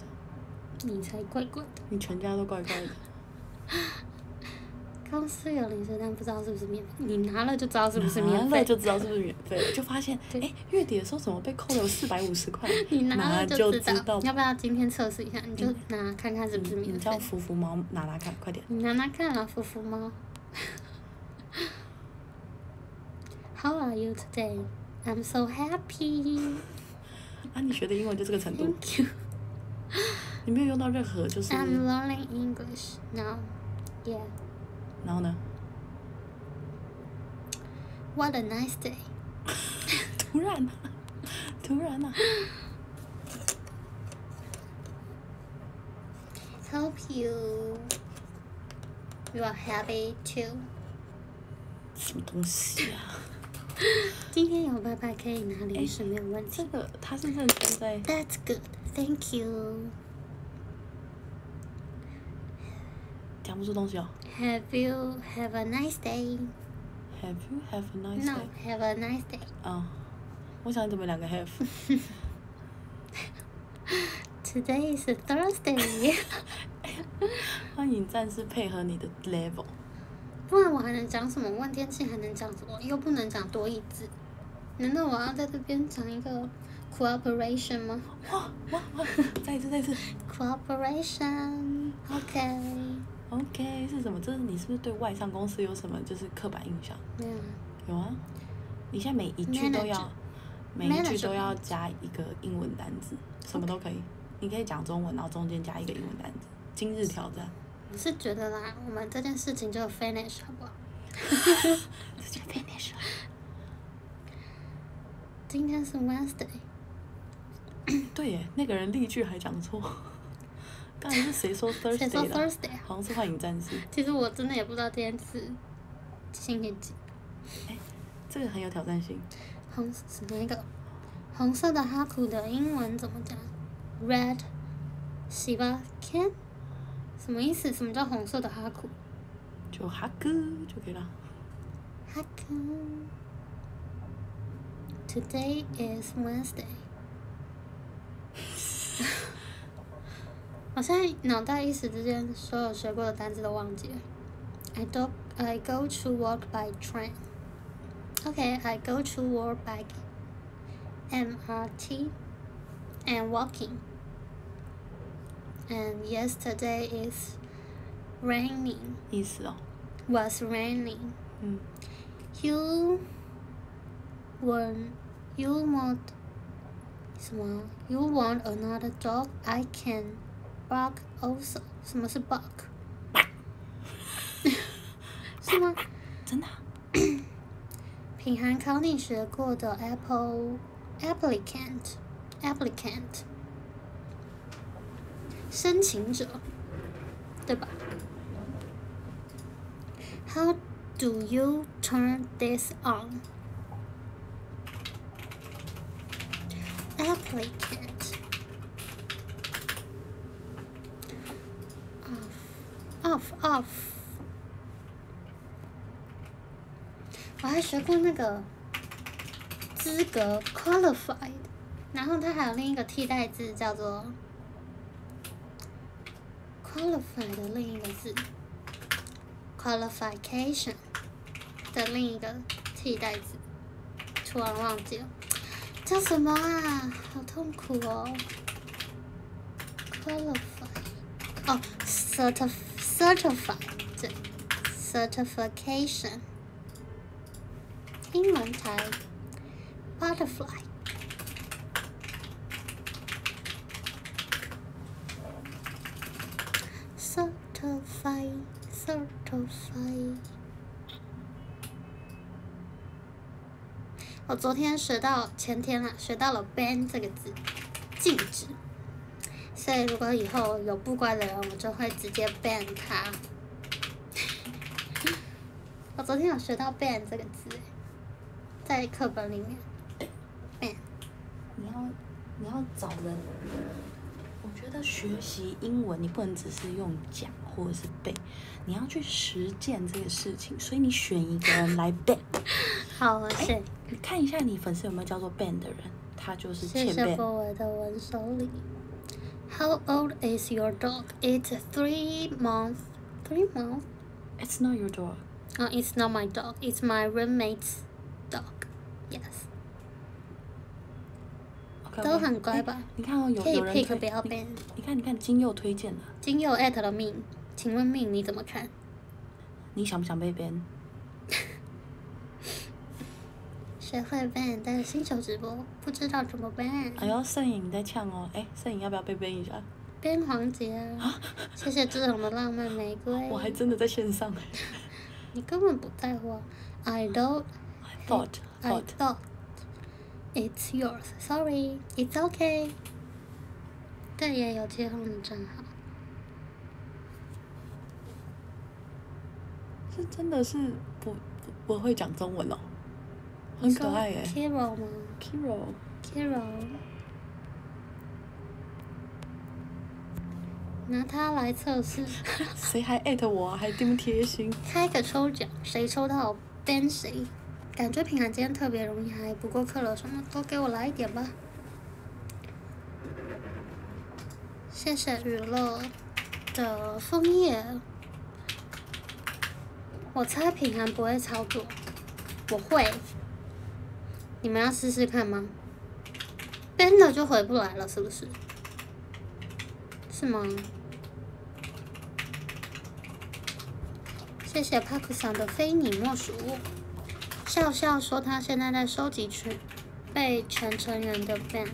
你才怪怪的。你全家都怪怪的。公司有零食，但不知道是不是免费。你拿了就知道是不是免拿了费，就知道是不是免费了，就发现对哎，月底的时候怎么被扣了四百五十块？你拿了就知道。道。要不要今天测试一下？你就拿看看是不是免费你叫。福福猫拿拿看，快点。你拿拿看啊，福福猫。How are you today? I'm so happy. 啊，你学的英文就这个程度， Thank you. 你没有用到任何就是， I'm learning English now. Yeah. 然后呢？ What a nice day. 突然啊，突然啊， Hope you you are happy too. 什么东西啊？ 今天有爸爸可以拿零食没有问题。这个他是认真在 That's good. Thank you. 讲不出东西哦。Have you have a nice day? Have you have a nice No, day？have a nice day. 啊，我想你怎么两个 have？Today is Thursday. 欢迎战士配合你的 level。不然我还能讲什么？问天气还能讲什么？又不能讲多义字。难道我要在这边讲一个 cooperation 吗哇哇哇！再一次，再一次。？cooperation. OK. OK 是什么？这是你是不是对外商公司有什么就是刻板印象？没有啊。有啊，你现在每一句都要，每一句都要加一个英文单词，什么都可以。你可以讲中文，然后中间加一个英文单词。今日挑战，我是觉得啦，我们这件事情就 finish 好不好？直接 finish 了。今天是 Wednesday，对耶，那个人例句还讲错。刚才是谁说 Thursday 的？Thursday 啊？好像是幻影战士。其实我真的也不知道今天是星期几。这个很有挑战性。红是那个红色的哈库的英文怎么讲？Red 西巴 can 什么意思？什么叫红色的哈库？就哈库就可以了。哈库。Today is Wednesday。我现在脑袋一时之间所有学过的单词都忘记了。I do I go to work by train. Okay, I go to work by MRT and walking. And yesterday is raining. 意思哦， Was raining. 嗯， You want you want 什么？You want another dog? I can bark also. 什么是 bark？是吗？真的啊、品涵考你学过的 apple applicant applicant 申请者，对吧？How do you turn this on? Applicant off off off 我还学过那个资格 qualified，然后它还有另一个替代字叫做 qualified 的另一个字 qualification 的另一个替代字，突然忘记了叫什么啊，好痛苦哦。Qualify 哦，certified certification，英文台 butterfly。certify certify。我昨天学到前天啦，学到了 ban 这个字，禁止。所以如果以后有不乖的人，我就会直接 ban 他。我昨天有学到 ban 这个字，在课本里面。ban 你要你要找人。我觉得学习英文，你不能只是用讲或者是背，你要去实践这个事情。所以你选一个人来 ban，好，我谢你看一下你粉丝有没有叫做 ban 的人，他就是欠谢谢。博伟的文手里。How old is your dog? It's three months. Three months? It's not your dog. Oh, it's not my dog. It's my roommate's dog. Yes. 都很乖吧？你看哦，有可以有人推不要你 ban。你看，你看，金佑推荐的，金佑艾特了命，请问命你怎么看？你想不想被 ban？学会 ban，但是新手直播不知道怎么 ban。哎呦，摄影你在呛哦，哎，摄影要不要被 ban 一下？ban 黄杰啊！谢谢志宏的浪漫玫瑰。我还真的在线上。你根本不在乎啊。I don't. Thought, I thought. thought it's yours. Sorry, it's okay. 但也有接红的账号。真的是不不不会讲中文哦，很可爱耶。Kiro 吗 Kiro，？Kiro。拿它来测试，谁还艾特我啊？还这么贴心？开个抽奖，谁抽到 ban 谁。感觉平安今天特别容易还，不过克了什么都给我来一点吧。谢谢娱乐的枫叶。我猜平安不会操作，我会。你们要试试看吗？ban 了就回不来了，是不是？是吗？谢谢帕克桑的非你莫属。笑笑说他现在在收集全被全成员的 ban。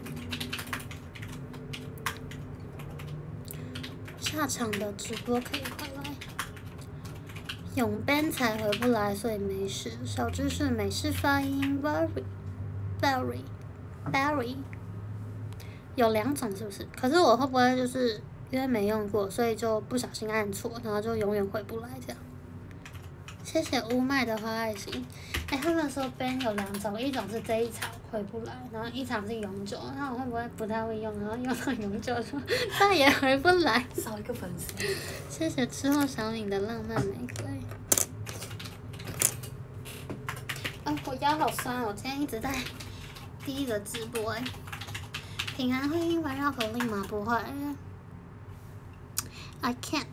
下场的直播可以。永 ban 才回不来，所以没事。小知识：美式发音 very very very 有两种，是不是？可是我会不会就是因为没用过，所以就不小心按错，然后就永远回不来这样？谢谢乌麦的花爱心。哎，他们说 ban 有两种，一种是这一场回不来，然后一场是永久。那我会不会不太会用，然后用到永久说再也回不来？少一个粉丝。谢谢之后小敏的浪漫玫瑰。哎，我腰好酸哦，我今天一直在第一个直播哎。平安会英文绕口令吗？不会。I can't。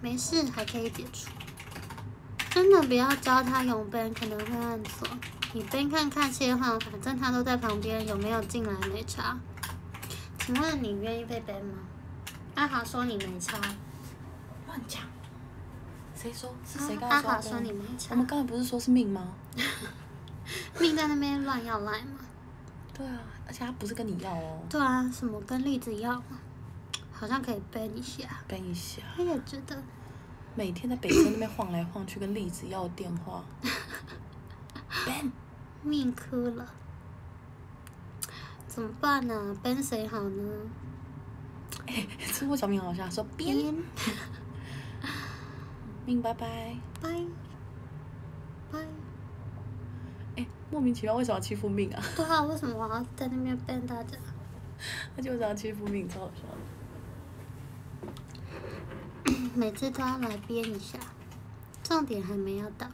没事，还可以解除。真的不要教他用 ban，可能会按错。你 ban 看看切换，反正他都在旁边，有没有进来没差。请问你愿意被 ban 吗？阿豪说你没差。乱讲。谁说？是谁？阿豪说你没差我。们刚才不是说是命吗？命在那边乱要赖嘛？对啊，而且他不是跟你要哦对啊，什么跟栗子要嘛？好像可以 ban 一下。，ban 一下。我也觉得，每天在北京那边晃来晃去，跟栗子要电话。命哭了，怎么办呢、ban 谁好呢？吃过小明好像说 ban 命拜拜。拜拜。哎，莫名其妙为什么要欺负命啊？对啊，为什么我要在那边 ban 大家？他就是要欺负命，超好笑的。每次都要来编一下，重点还没有到。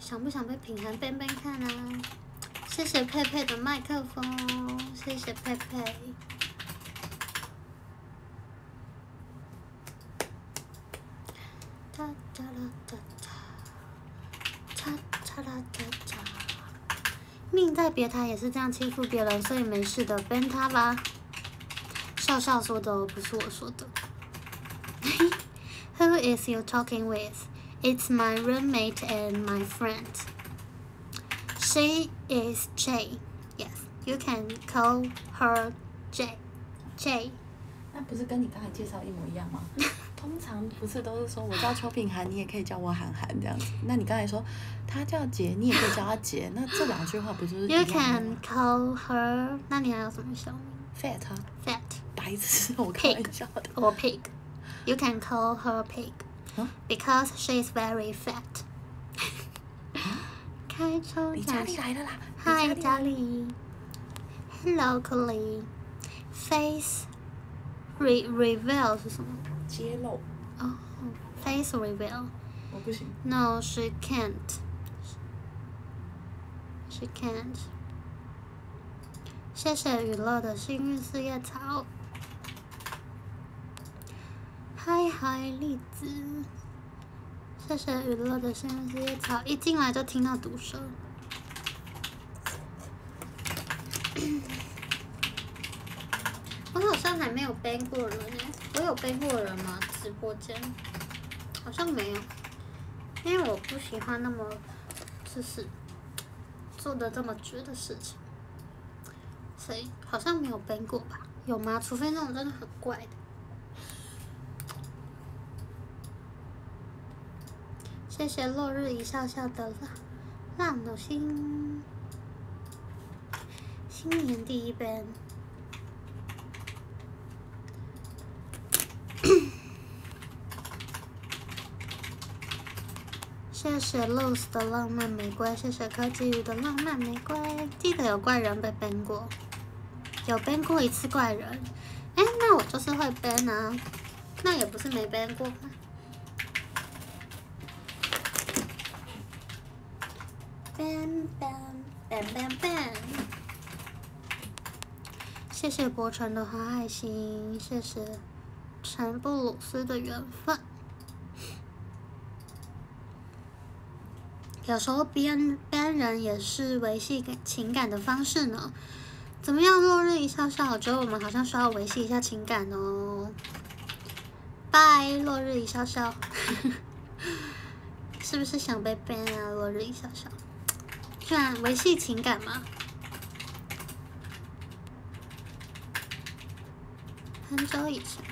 想不想被品涵 ban ban 看啊？谢谢佩佩的麦克风，谢谢佩佩。在别台也是这样欺负别人，所以没事的，ban 他吧。笑笑说的哦，不是我说的。Who is you talking with? It's my roommate and my friend. She is J. Yes, you can call her J. J. 那不是跟你刚才介绍一模一样吗？通常不是都是说我叫邱品涵，你也可以叫我涵涵这样子。那你刚才说他叫杰，你也可以叫他杰，那这两句话不就是一 You 样的 can 吗 call her. 那你还有什么小名？fat 啊？Fat 白痴，我开玩笑的。 or pig? You can call her pig 啊 because she is very fat. 开抽你家奖里来了啦！嗨，你家家里里。Hello, Colleen. Face re reveal 是什么？揭露，哦、f a c e reveal. 我不行。 No, she can't. She can't. 谢谢娱乐的幸运四叶草。嗨嗨，栗子。谢谢娱乐的幸运四叶草，一进来就听到毒舌。我好像还没有 ban 过人呢，我有 ban 过人吗？直播间好像没有，因为我不喜欢那么就是做的这么绝的事情，谁好像没有背过吧？有吗？除非那种真的很怪的。谢谢落日一笑笑的浪浪的心，新年第一杯。谢谢 Rose 的浪漫玫瑰，谢谢柯基鱼的浪漫玫瑰。记得有怪人被 ban 过，有 ban 过一次怪人。哎，那我就是会 ban 啊，那也不是没 ban 过嘛。ban ban ban ban ban。谢谢博成的花爱心，谢谢陈布鲁斯的缘分。有时候编编人也是维系感情感的方式呢。怎么样，落日一笑笑？我觉得我们好像需要维系一下情感哦。拜，落日一笑笑。是不是想被 ban 啊？落日一笑笑。居然维系情感吗？很久以前，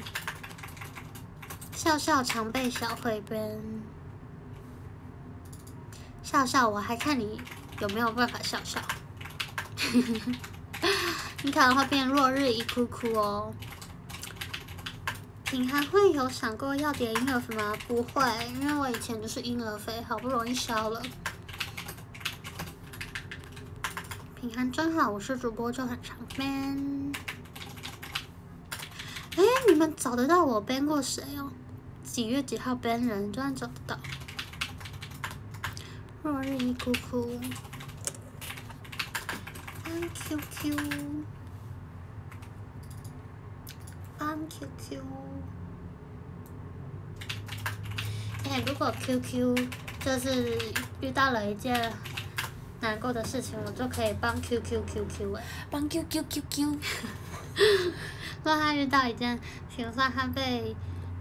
笑笑常被小慧编。笑笑，我还看你有没有办法笑笑。你可能会变落日一哭哭哦。你还会有想过要点婴儿肥吗？不会，因为我以前就是婴儿肥，好不容易消了。平安真好，我是主播就很常编。哎，你们找得到我编过谁哦？几月几号编人？居然找得到。落日一哭哭，安 QQ，安 QQ。哎，如果 QQ 就是遇到了一件难过的事情，我就可以帮 QQ QQ 哎，帮 QQ QQ。如果他遇到一件，比如说他被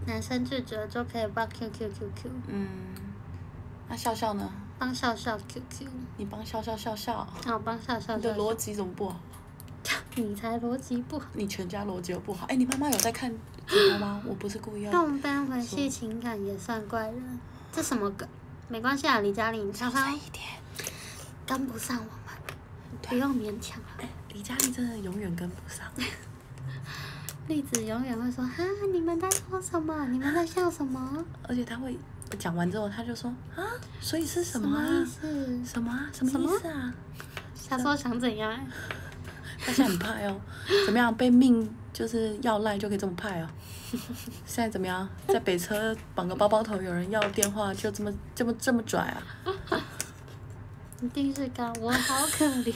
男生拒绝，就可以帮 QQ QQ。嗯，那笑笑呢？帮笑笑 QQ，你帮笑笑笑笑，然后帮笑笑你的逻辑怎么不好？你才逻辑不好。你全家逻辑又不好。哎，你妈妈有在看直播吗？我不是故意要。动班维系情感也算怪人，这什么梗？没关系啊，李嘉玲常常一点。跟不上我们，不用勉强了。哎，李佳丽真的永远跟不上。栗子永远会说：“哈，你们在说什么？你们在笑什么？而且他会讲完之后，他就说啊，所以是什什么啊意？思？什么啊？什么意思啊？他说想怎样？他现在很派哦，怎么样？被命就是要赖就可以这么派哦？现在怎么样？在北车绑个包包头，有人要电话就这么这么这么拽啊？一定是刚我好可怜。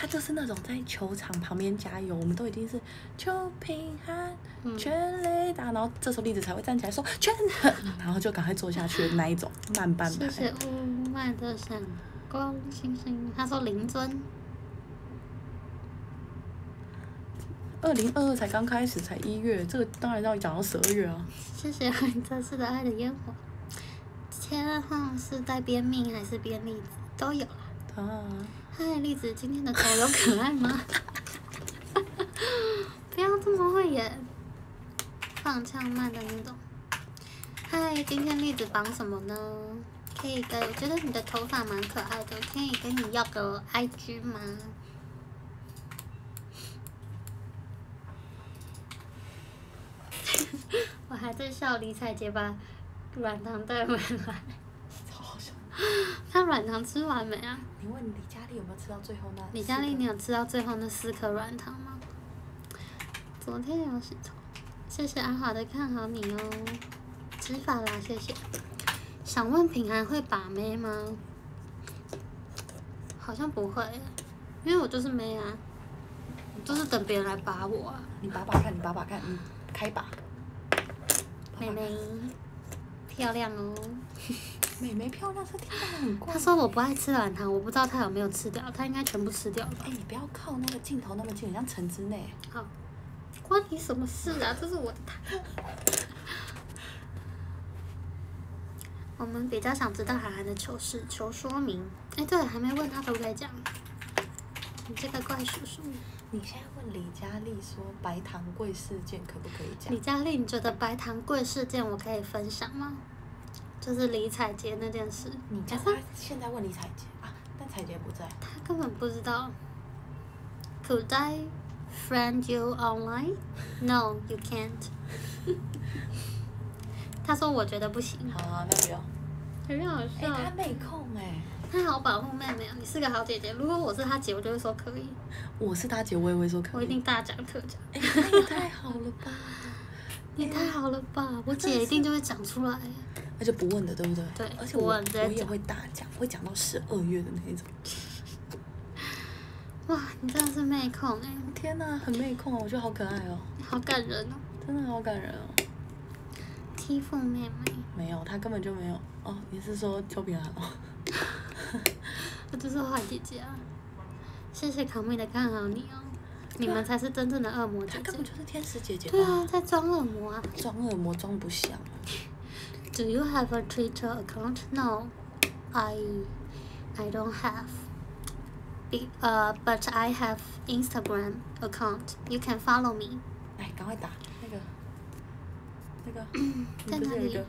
他就是那种在球场旁边加油，我们都已经是球平安，全垒打，然后这时候栗子才会站起来说全，然后就赶快坐下去的那一种慢半拍。谢谢雾霾的闪光星星。他说林尊，二零二二才刚开始，才一月，这个当然要讲到十二月啊。谢谢这次的爱的烟火。切换是在边命还是边栗子都有啦。啊，嗨，栗子，今天的头有可爱吗？不要这么会演，放枪慢的那种。嗨，今天栗子绑什么呢？可以跟，我觉得你的头发蛮可爱的，可以跟你要个 IG 吗？我还在笑李彩洁把软糖带回来，超好笑。她软糖吃完没啊？你问李佳丽有没有吃到最后那？李佳丽，你有吃到最后那四颗软糖吗？昨天有洗头，谢谢阿华的看好你哦，执法啦，谢谢。想问平安会把妹吗？好像不会，因为我就是妹啊，我就是等别人来拔我啊。你把把看，你把把看，你开把。妹妹漂亮哦。美眉漂亮她听起来很怪。她说我不爱吃软糖，我不知道她有没有吃掉，她应该全部吃掉了吧哎、。你不要靠那个镜头那么近，很像陈之内。好，关你什么事啊？这是我的糖。我们比较想知道韩寒的糗事，求说明。哎，对，还没问他可不可以讲。你这个怪叔叔，你现在问李佳丽说白糖贵事件可不可以讲李？佳丽，你觉得白糖贵事件我可以分享吗？就是李彩洁那件事，你叫他现在问李彩洁啊，但彩洁不在。他根本不知道。Could I friend you online? No, you can't。他说我觉得不行，好啊，那不要。很好哎、笑。他妹控哎、他好保护妹妹啊，你是个好姐姐。如果我是他姐，我就会说可以，我是他姐，我也会说可以。我一定大讲特讲。哎、那也太好了吧！你太好了吧，我姐一定就会讲出来。而且不问的，对不对？对而且我我也会大讲，会讲到十二月的那一种。哇，你真的是妹控哎，天哪、很妹控啊！我觉得好可爱哦，好感人哦，真的好感人哦。欺负妹妹，没有，她根本就没有。哦，你是说邱平安哦？我就是坏姐姐啊。谢谢卡妹的看好你哦，你们才是真正的恶魔姐姐他根本。就是天使姐姐对啊，在装恶魔啊。装恶魔装不像。Do you have a Twitter account? No, I, I don't have. Be, uh, but I have Instagram account. You can follow me. 来，赶快打那个那个，在哪里你不是有一个？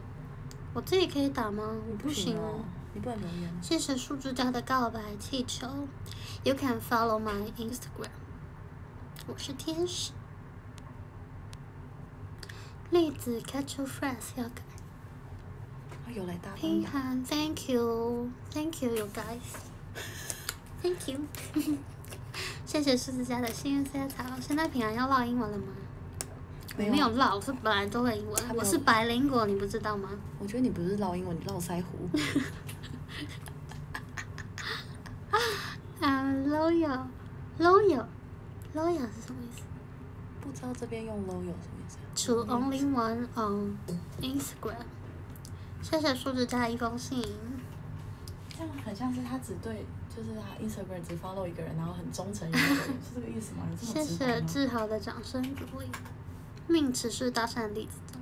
我自己可以打吗？我不行行哦。，你不能留言。谢谢树枝家的告白气球。You can follow my Instagram。我是天使。栗子 catch your phrase 要 平安，Thank you，Thank you you guys，Thank you。谢谢狮子家的幸运 C 草。现在平安要唠英文了吗？我没有唠，我是本来都会英文我是白灵果，你不知道吗？我觉得你不是唠英文，你唠腮胡。啊，loyal，loyal，loyal 是什么意思不知道这边用 loyal 什么意思？？To only one on Instagram。谢谢数字家的一封信。这样很像是他只对，就是他 Instagram 只 follow 一个人，然后很忠诚于那个人，是这个意思吗？谢谢？志豪的掌声鼓励。命只是搭讪例子中。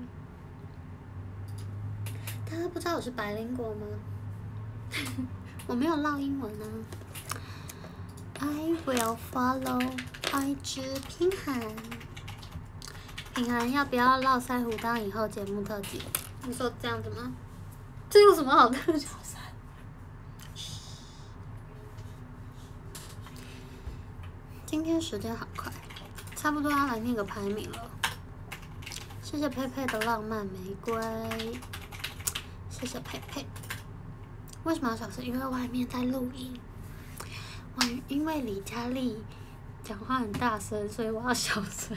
大家不知道我是白灵果吗？我没有唠英文啊。I will follow IG 平涵。平涵要不要唠腮胡当以后节目特辑？你说这样子吗？这有什么好特辑？小三，今天时间好快，差不多要来念个排名了。谢谢佩佩的浪漫玫瑰，谢谢佩佩。为什么要小声？因为外面在录音。我因为李佳丽讲话很大声，所以我要小声。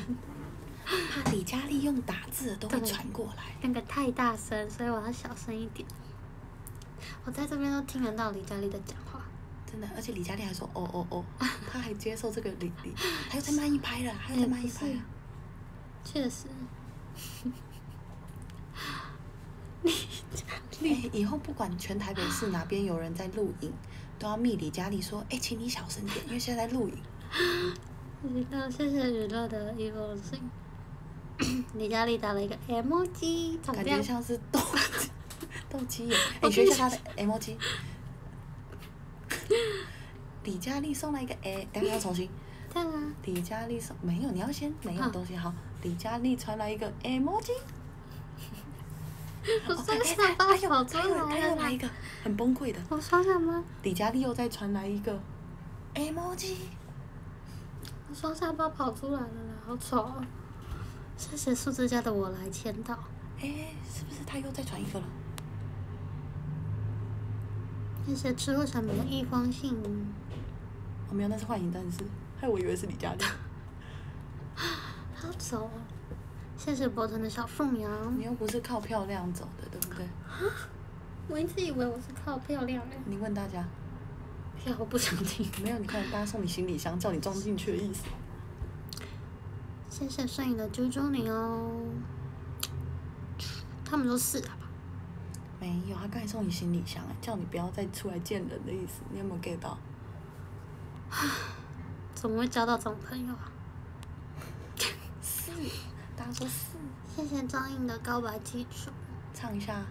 怕李佳丽用打字都会传过来。那个太大声，所以我要小声一点。我在这边都听得到李佳丽的讲话。真的，而且李佳丽还说哦哦哦，他还接受这个李李，还要再慢一拍了，还要再慢一拍！确实，哎，以后不管全台北市哪边有人在录影，都要密李佳丽说，哎，请你小声点，因为现在在录影。娱乐，谢谢娱乐的一封信。李佳丽打了一个长感觉像是斗斗鸡眼。你学一下他的 emoji。李佳丽送了一个哎，等一下要重新。这样啊。李佳丽送没有，你要先没有东西好。李佳丽传来一个 emoji，我双哎下巴还有跑出还有还来了他又来一个很崩溃的，我双下巴，李佳丽又再传来一个 emoji，我双下巴跑出来了啦，好丑哦。谢谢数字家的我来签到。哎，是不是他又再传一个了？谢谢吃货小明的一封信。哦，没有，那是幻影战士，害我以为是李佳丽。好丑哦。谢谢博腾的小凤阳。你又不是靠漂亮走的，对不对？我一直以为我是靠漂亮的。你问大家，呀，我不想听。没有，你看大家送你行李箱，叫你装进去的意思。谢谢摄影的猪猪你哦。他们说是啊吧？没有，他刚才送你行李箱，哎，叫你不要再出来见人的意思，你有没有 get 到？怎么会交到这种朋友啊？是，大家说是，谢谢张颖的告白记住。唱一下。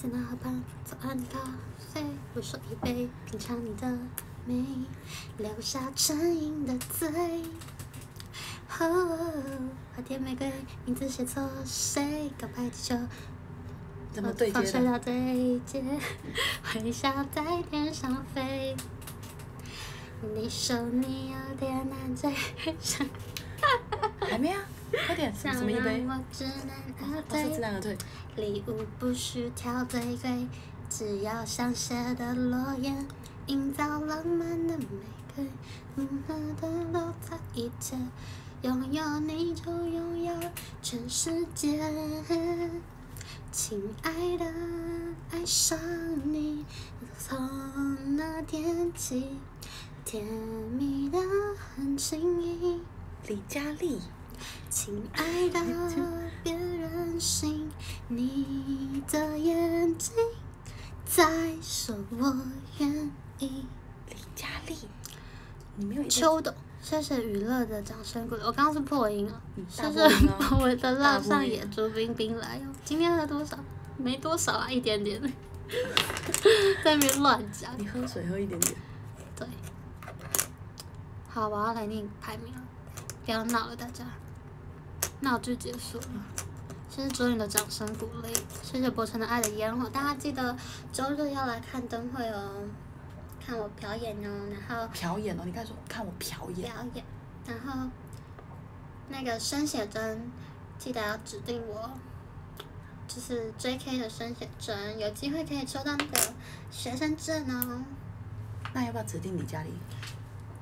是那般早安咖啡，我说一杯，品尝你的美，留下唇印的嘴。哦，花店玫瑰，名字写错谁？告白气球，怎么对放水？到对接，微笑在天上飞。你说你有点难追上，还没啊？快点，什么一杯？让我知难而哦，是自退。然而退。礼物不需挑最贵，只要香榭的落叶，营造浪漫的玫瑰。温和的落在一切，拥有你就拥有全世界。亲爱的，爱上你，从那天起，甜蜜的很轻易。李佳丽，亲爱的，别任性，你的眼睛在说我愿意。李佳丽，你没有一个秋冬，谢谢娱乐的掌声鼓励。我刚刚是破音了，谢谢我的浪上音野猪冰冰来哦。今天喝多少？没多少啊，一点点。在那边乱讲。你喝水喝一点点。对。好，我要来念排名了，不要闹了，大家。闹剧结束了。谢谢卓颖的掌声鼓励，谢谢博成的爱的烟火，大家记得周日要来看灯会哦，看我表演哦，然后表演哦，你刚才说看我表演，表演，然后那个生写真记得要指定我，就是 J.K. 的生写真，有机会可以抽到那个学生证哦。那要不要指定李佳丽？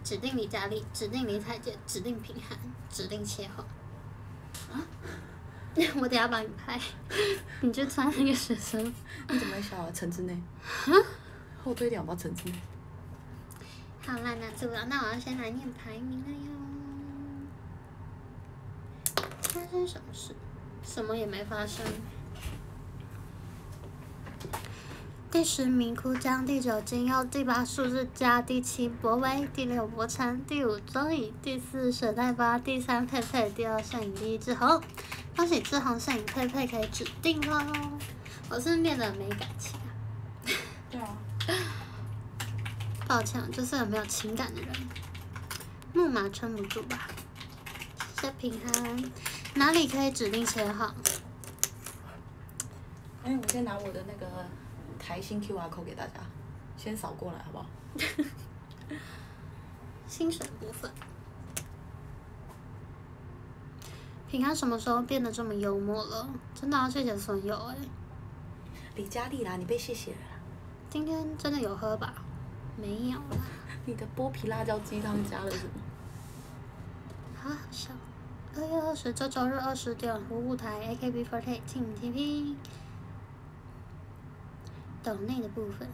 指定李佳丽，指定林采洁，指定平涵，指定切换。我等一下帮你拍，你就穿那个学生。你怎么会笑啊？陈之内。后退两包橙子内。好啦，那住了，那我要先来念排名了哟。发生什么事？什么也没发生。第十名哭江，第九金佑，第八数字加，第七博威，第六博成，第五周颖，第四沈代八，第三佩佩，第二摄影第一志宏。恭喜志宏、摄影佩佩可以指定喽！我是不是变得没感情啊？对啊。抱歉，就是很没有情感的人。木马撑不住吧？谢谢平安，哪里可以指定切号？哎，我先拿我的那个台新 QR code 给大家，先扫过来好不好？薪水部分。平安什么时候变得这么幽默了？真的要谢谢损友哎、李佳丽啦，你被谢谢了啦。今天真的有喝吧？没有啦，你的剥皮辣椒鸡汤加了什么？好好笑。二月二十周周日二十点，五舞台 AKB48 Team TP。岛内的部分，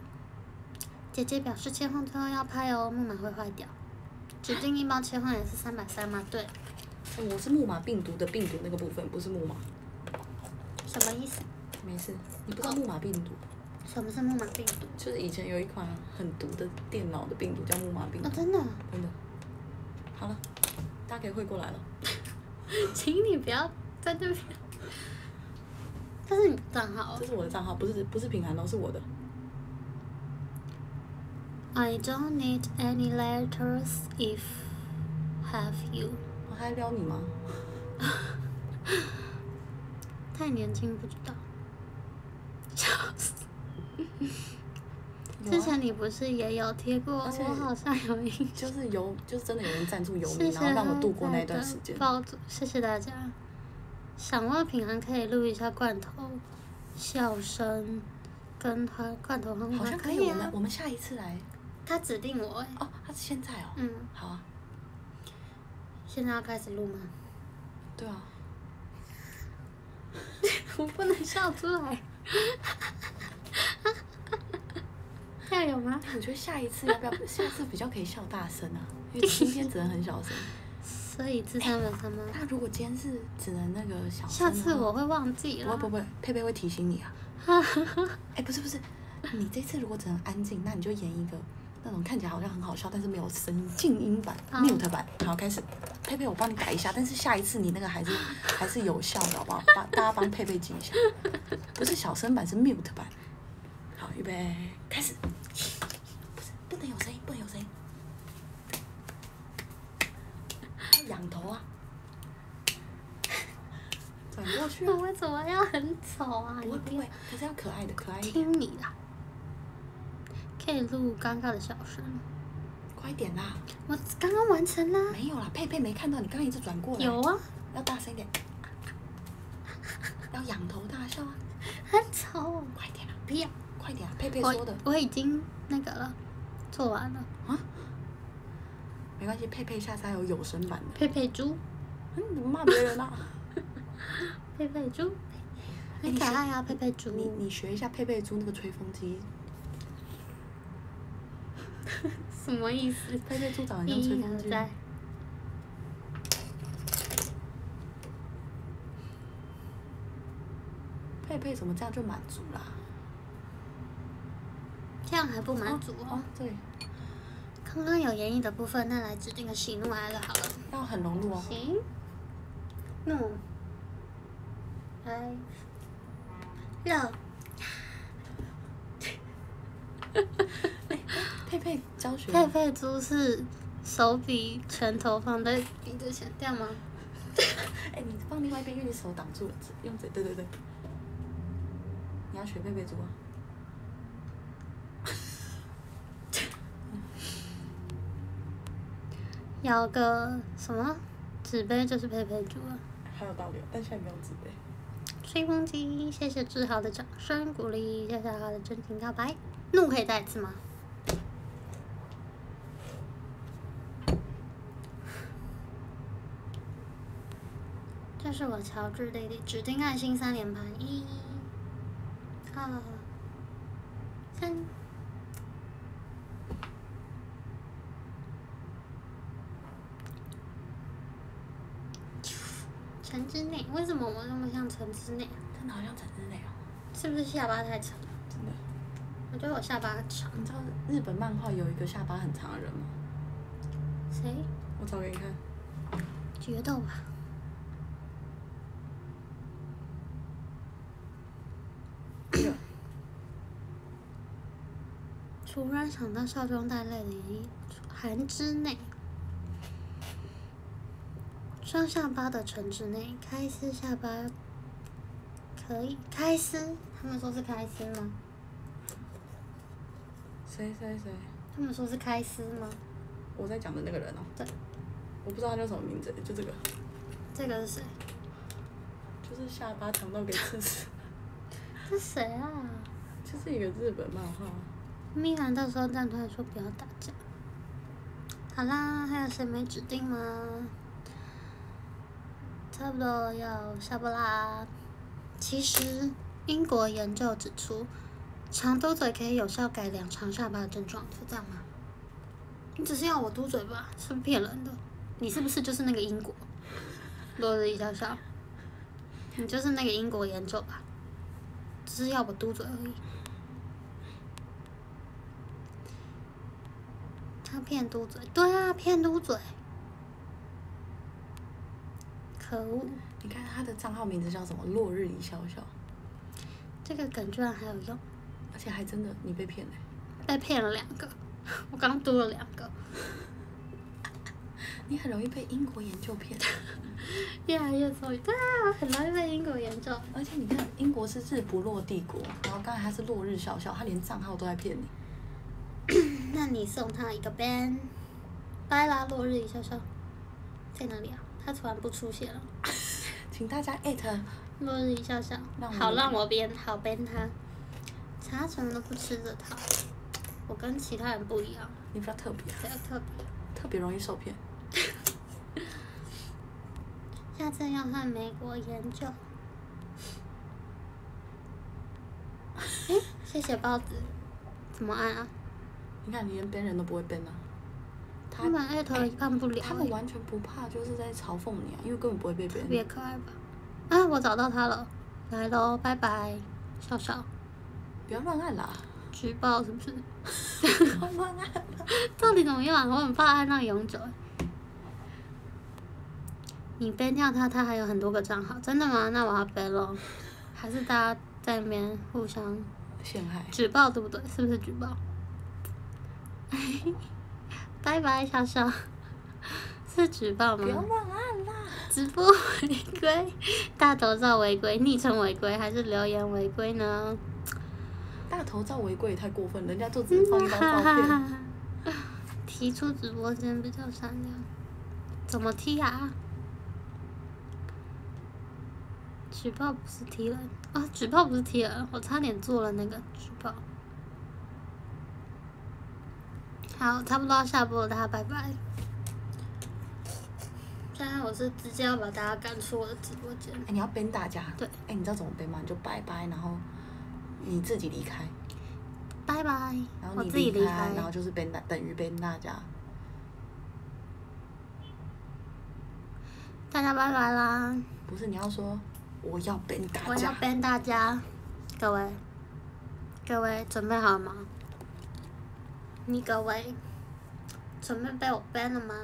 姐姐表示切换最后要拍哦，木马会坏掉。指定一包切换也是三百三吗？对，哎我是木马病毒的病毒那个部分，不是木马。什么意思？没事，你不知道木马病毒？什么是木马病毒？就是以前有一款很毒的电脑的病毒叫木马病毒哦，，真的，真的。好了，大家可以汇过来了。请你不要在这边。这是你账号哦这是我的账号，不是不是平涵哦，是我的。I don't need any letters if have you。我还撩你吗？太年轻不知道。笑死！有啊之前你不是也有贴过？我好像有印象。就是有，就是真的有人赞助游民，然后让我度过那一段时间。抱住，谢谢大家。想问平安可以录一下罐头笑声跟他罐头很好像可以，啊我们我。们下一次来。他指定我哎、哦，他是现在哦。嗯，好啊，现在要开始录吗？对啊。我不能笑出来。太这样有吗？我觉得下一次要不要？下次比较可以笑大声啊，因为今天只能很小声。所以智商有什么？那如果今天是只能那个小声下，次我会忘记了。不不不，佩佩会提醒你啊。哎、不是不是，你这次如果只能安静，那你就演一个那种看起来好像很好笑，但是没有声音静音版、mute 版。好，开始。佩佩，我帮你改一下，但是下一次你那个还是还是有效的，好不好？帮大家帮佩佩记一下，不是小声版，是 mute 版。好，预备，开始。不是，不能有声音，不能有声音。要仰头啊！转过去啊！我为什么要很丑啊？不会不会，可是要可爱的，可爱一点。听你的，可以录尴尬的小声。快点啦！我刚刚完成啦。没有啦，佩佩没看到，你刚刚一直转过来。有，啊，要大声一点。要仰头大笑啊！很丑哦。快点啦！不要，快点啊！佩佩我说的我已经那个了，做完了。啊，没关系，佩佩下次还有有声版的。佩佩猪，嗯，你怎么骂别人啊？佩佩猪，很可爱啊，佩佩猪。你你学一下佩佩猪那个吹风机，什么意思？佩佩猪长得像吹风机。佩佩怎么这样就满足啦？这样还不满足哦哦。，对，刚刚有演绎的部分，那来指定个喜怒哀乐好了。要很融入哦。行，怒，哀，乐，佩佩教学，佩佩猪是手比拳头放在鼻子前，这样吗？哎，你放另外一边，因为你手挡住了，用嘴，对对对。你要学佩佩猪啊？咬个什么纸杯就是佩佩猪了。还有道理，但现在没有纸杯。吹风机，谢谢志豪的掌声鼓励，谢谢他的真情告白。怒可以再一次吗？这是我乔治弟弟指定爱心三连盘，一、二、三。陈之内，为什么我那么像陈之内？真的好像陈之内哦，是不是下巴太长？真的。我觉得我下巴长。你知道日本漫画有一个下巴很长的人吗？谁？我找给你看。决斗吧。突然想到笑中带泪的一韩之内，双下巴的陈之内，开撕下巴可以开撕，他们说是开撕吗？谁谁谁？他们说是开撕吗？我在讲的那个人哦。对。我不知道他叫什么名字，就这个，这个是谁？就是下巴长到给刺死，是谁啊？就是一个日本漫画。米兰到时候站出来说不要打架。好啦，还有谁没指定吗？差不多要下播啦。其实，英国研究指出，长嘟嘴可以有效改良长下巴的症状，是这样吗？你只是要我嘟嘴吧？是不是骗人的？你是不是就是那个英国？落日一笑笑，你就是那个英国研究吧？只是要我嘟嘴而已。他骗嘟嘴，对啊，骗嘟嘴。可恶，你看他的账号名字叫什么？落日一笑笑，这个梗居然还有用，而且还真的你被骗了。被骗了两个，我刚嘟了两个，你很容易被英国研究骗，越来越聪明。对啊，很容易被英国研究。而且你看英国是日不落帝国，然后刚才他是落日笑笑，他连账号都在骗你。那你送他一个 ban，拜啦，落日一笑笑，在哪里啊？他突然不出现了。请大家艾特落日一笑笑好让我编，好编他。茶什么都不吃这套，我跟其他人不一样，你比较特别，比较特别。特别容易受骗。下次要和美国研究。诶，谢谢包子，怎么按啊？你看，你连 ban 人都不会 ban 啊。他他们艾特了看不了、他们完全不怕，就是在嘲讽你啊，因为根本不会被 ban 特。别可爱吧？啊，我找到他了，来喽，拜拜，笑笑，不要乱按啦，举报是不是？不要乱按。到底怎么样啊？我很怕按到永久欸。你 ban 掉他，他还有很多个账号，真的吗？那我要 ban 咯。还是大家在那边互相陷害。举报，对不对？是不是举报？拜拜，小小，是举报不要吗？乱按啦。直播违规，大头照违规，昵称违规，还是留言违规呢？大头照违规也太过分，人家就只是放一张照片。提出直播间比较善良，怎么踢啊？举报不是踢人啊，举报不是踢人，我差点做了那个举报。好，差不多要下播了，大家拜拜。现在我是直接要把大家赶出我的直播间。哎、你要 ban 大家。对。哎、你知道怎么 ban 吗？你就拜拜，然后你自己离开，拜拜然，后你自己离开。然后就是 ban 大等于 ban 大家。大家拜拜啦！不是你要说我要 ban 大我要家。ban 大家，各位，各位准备好了吗？你各位准备被我 ban 了吗？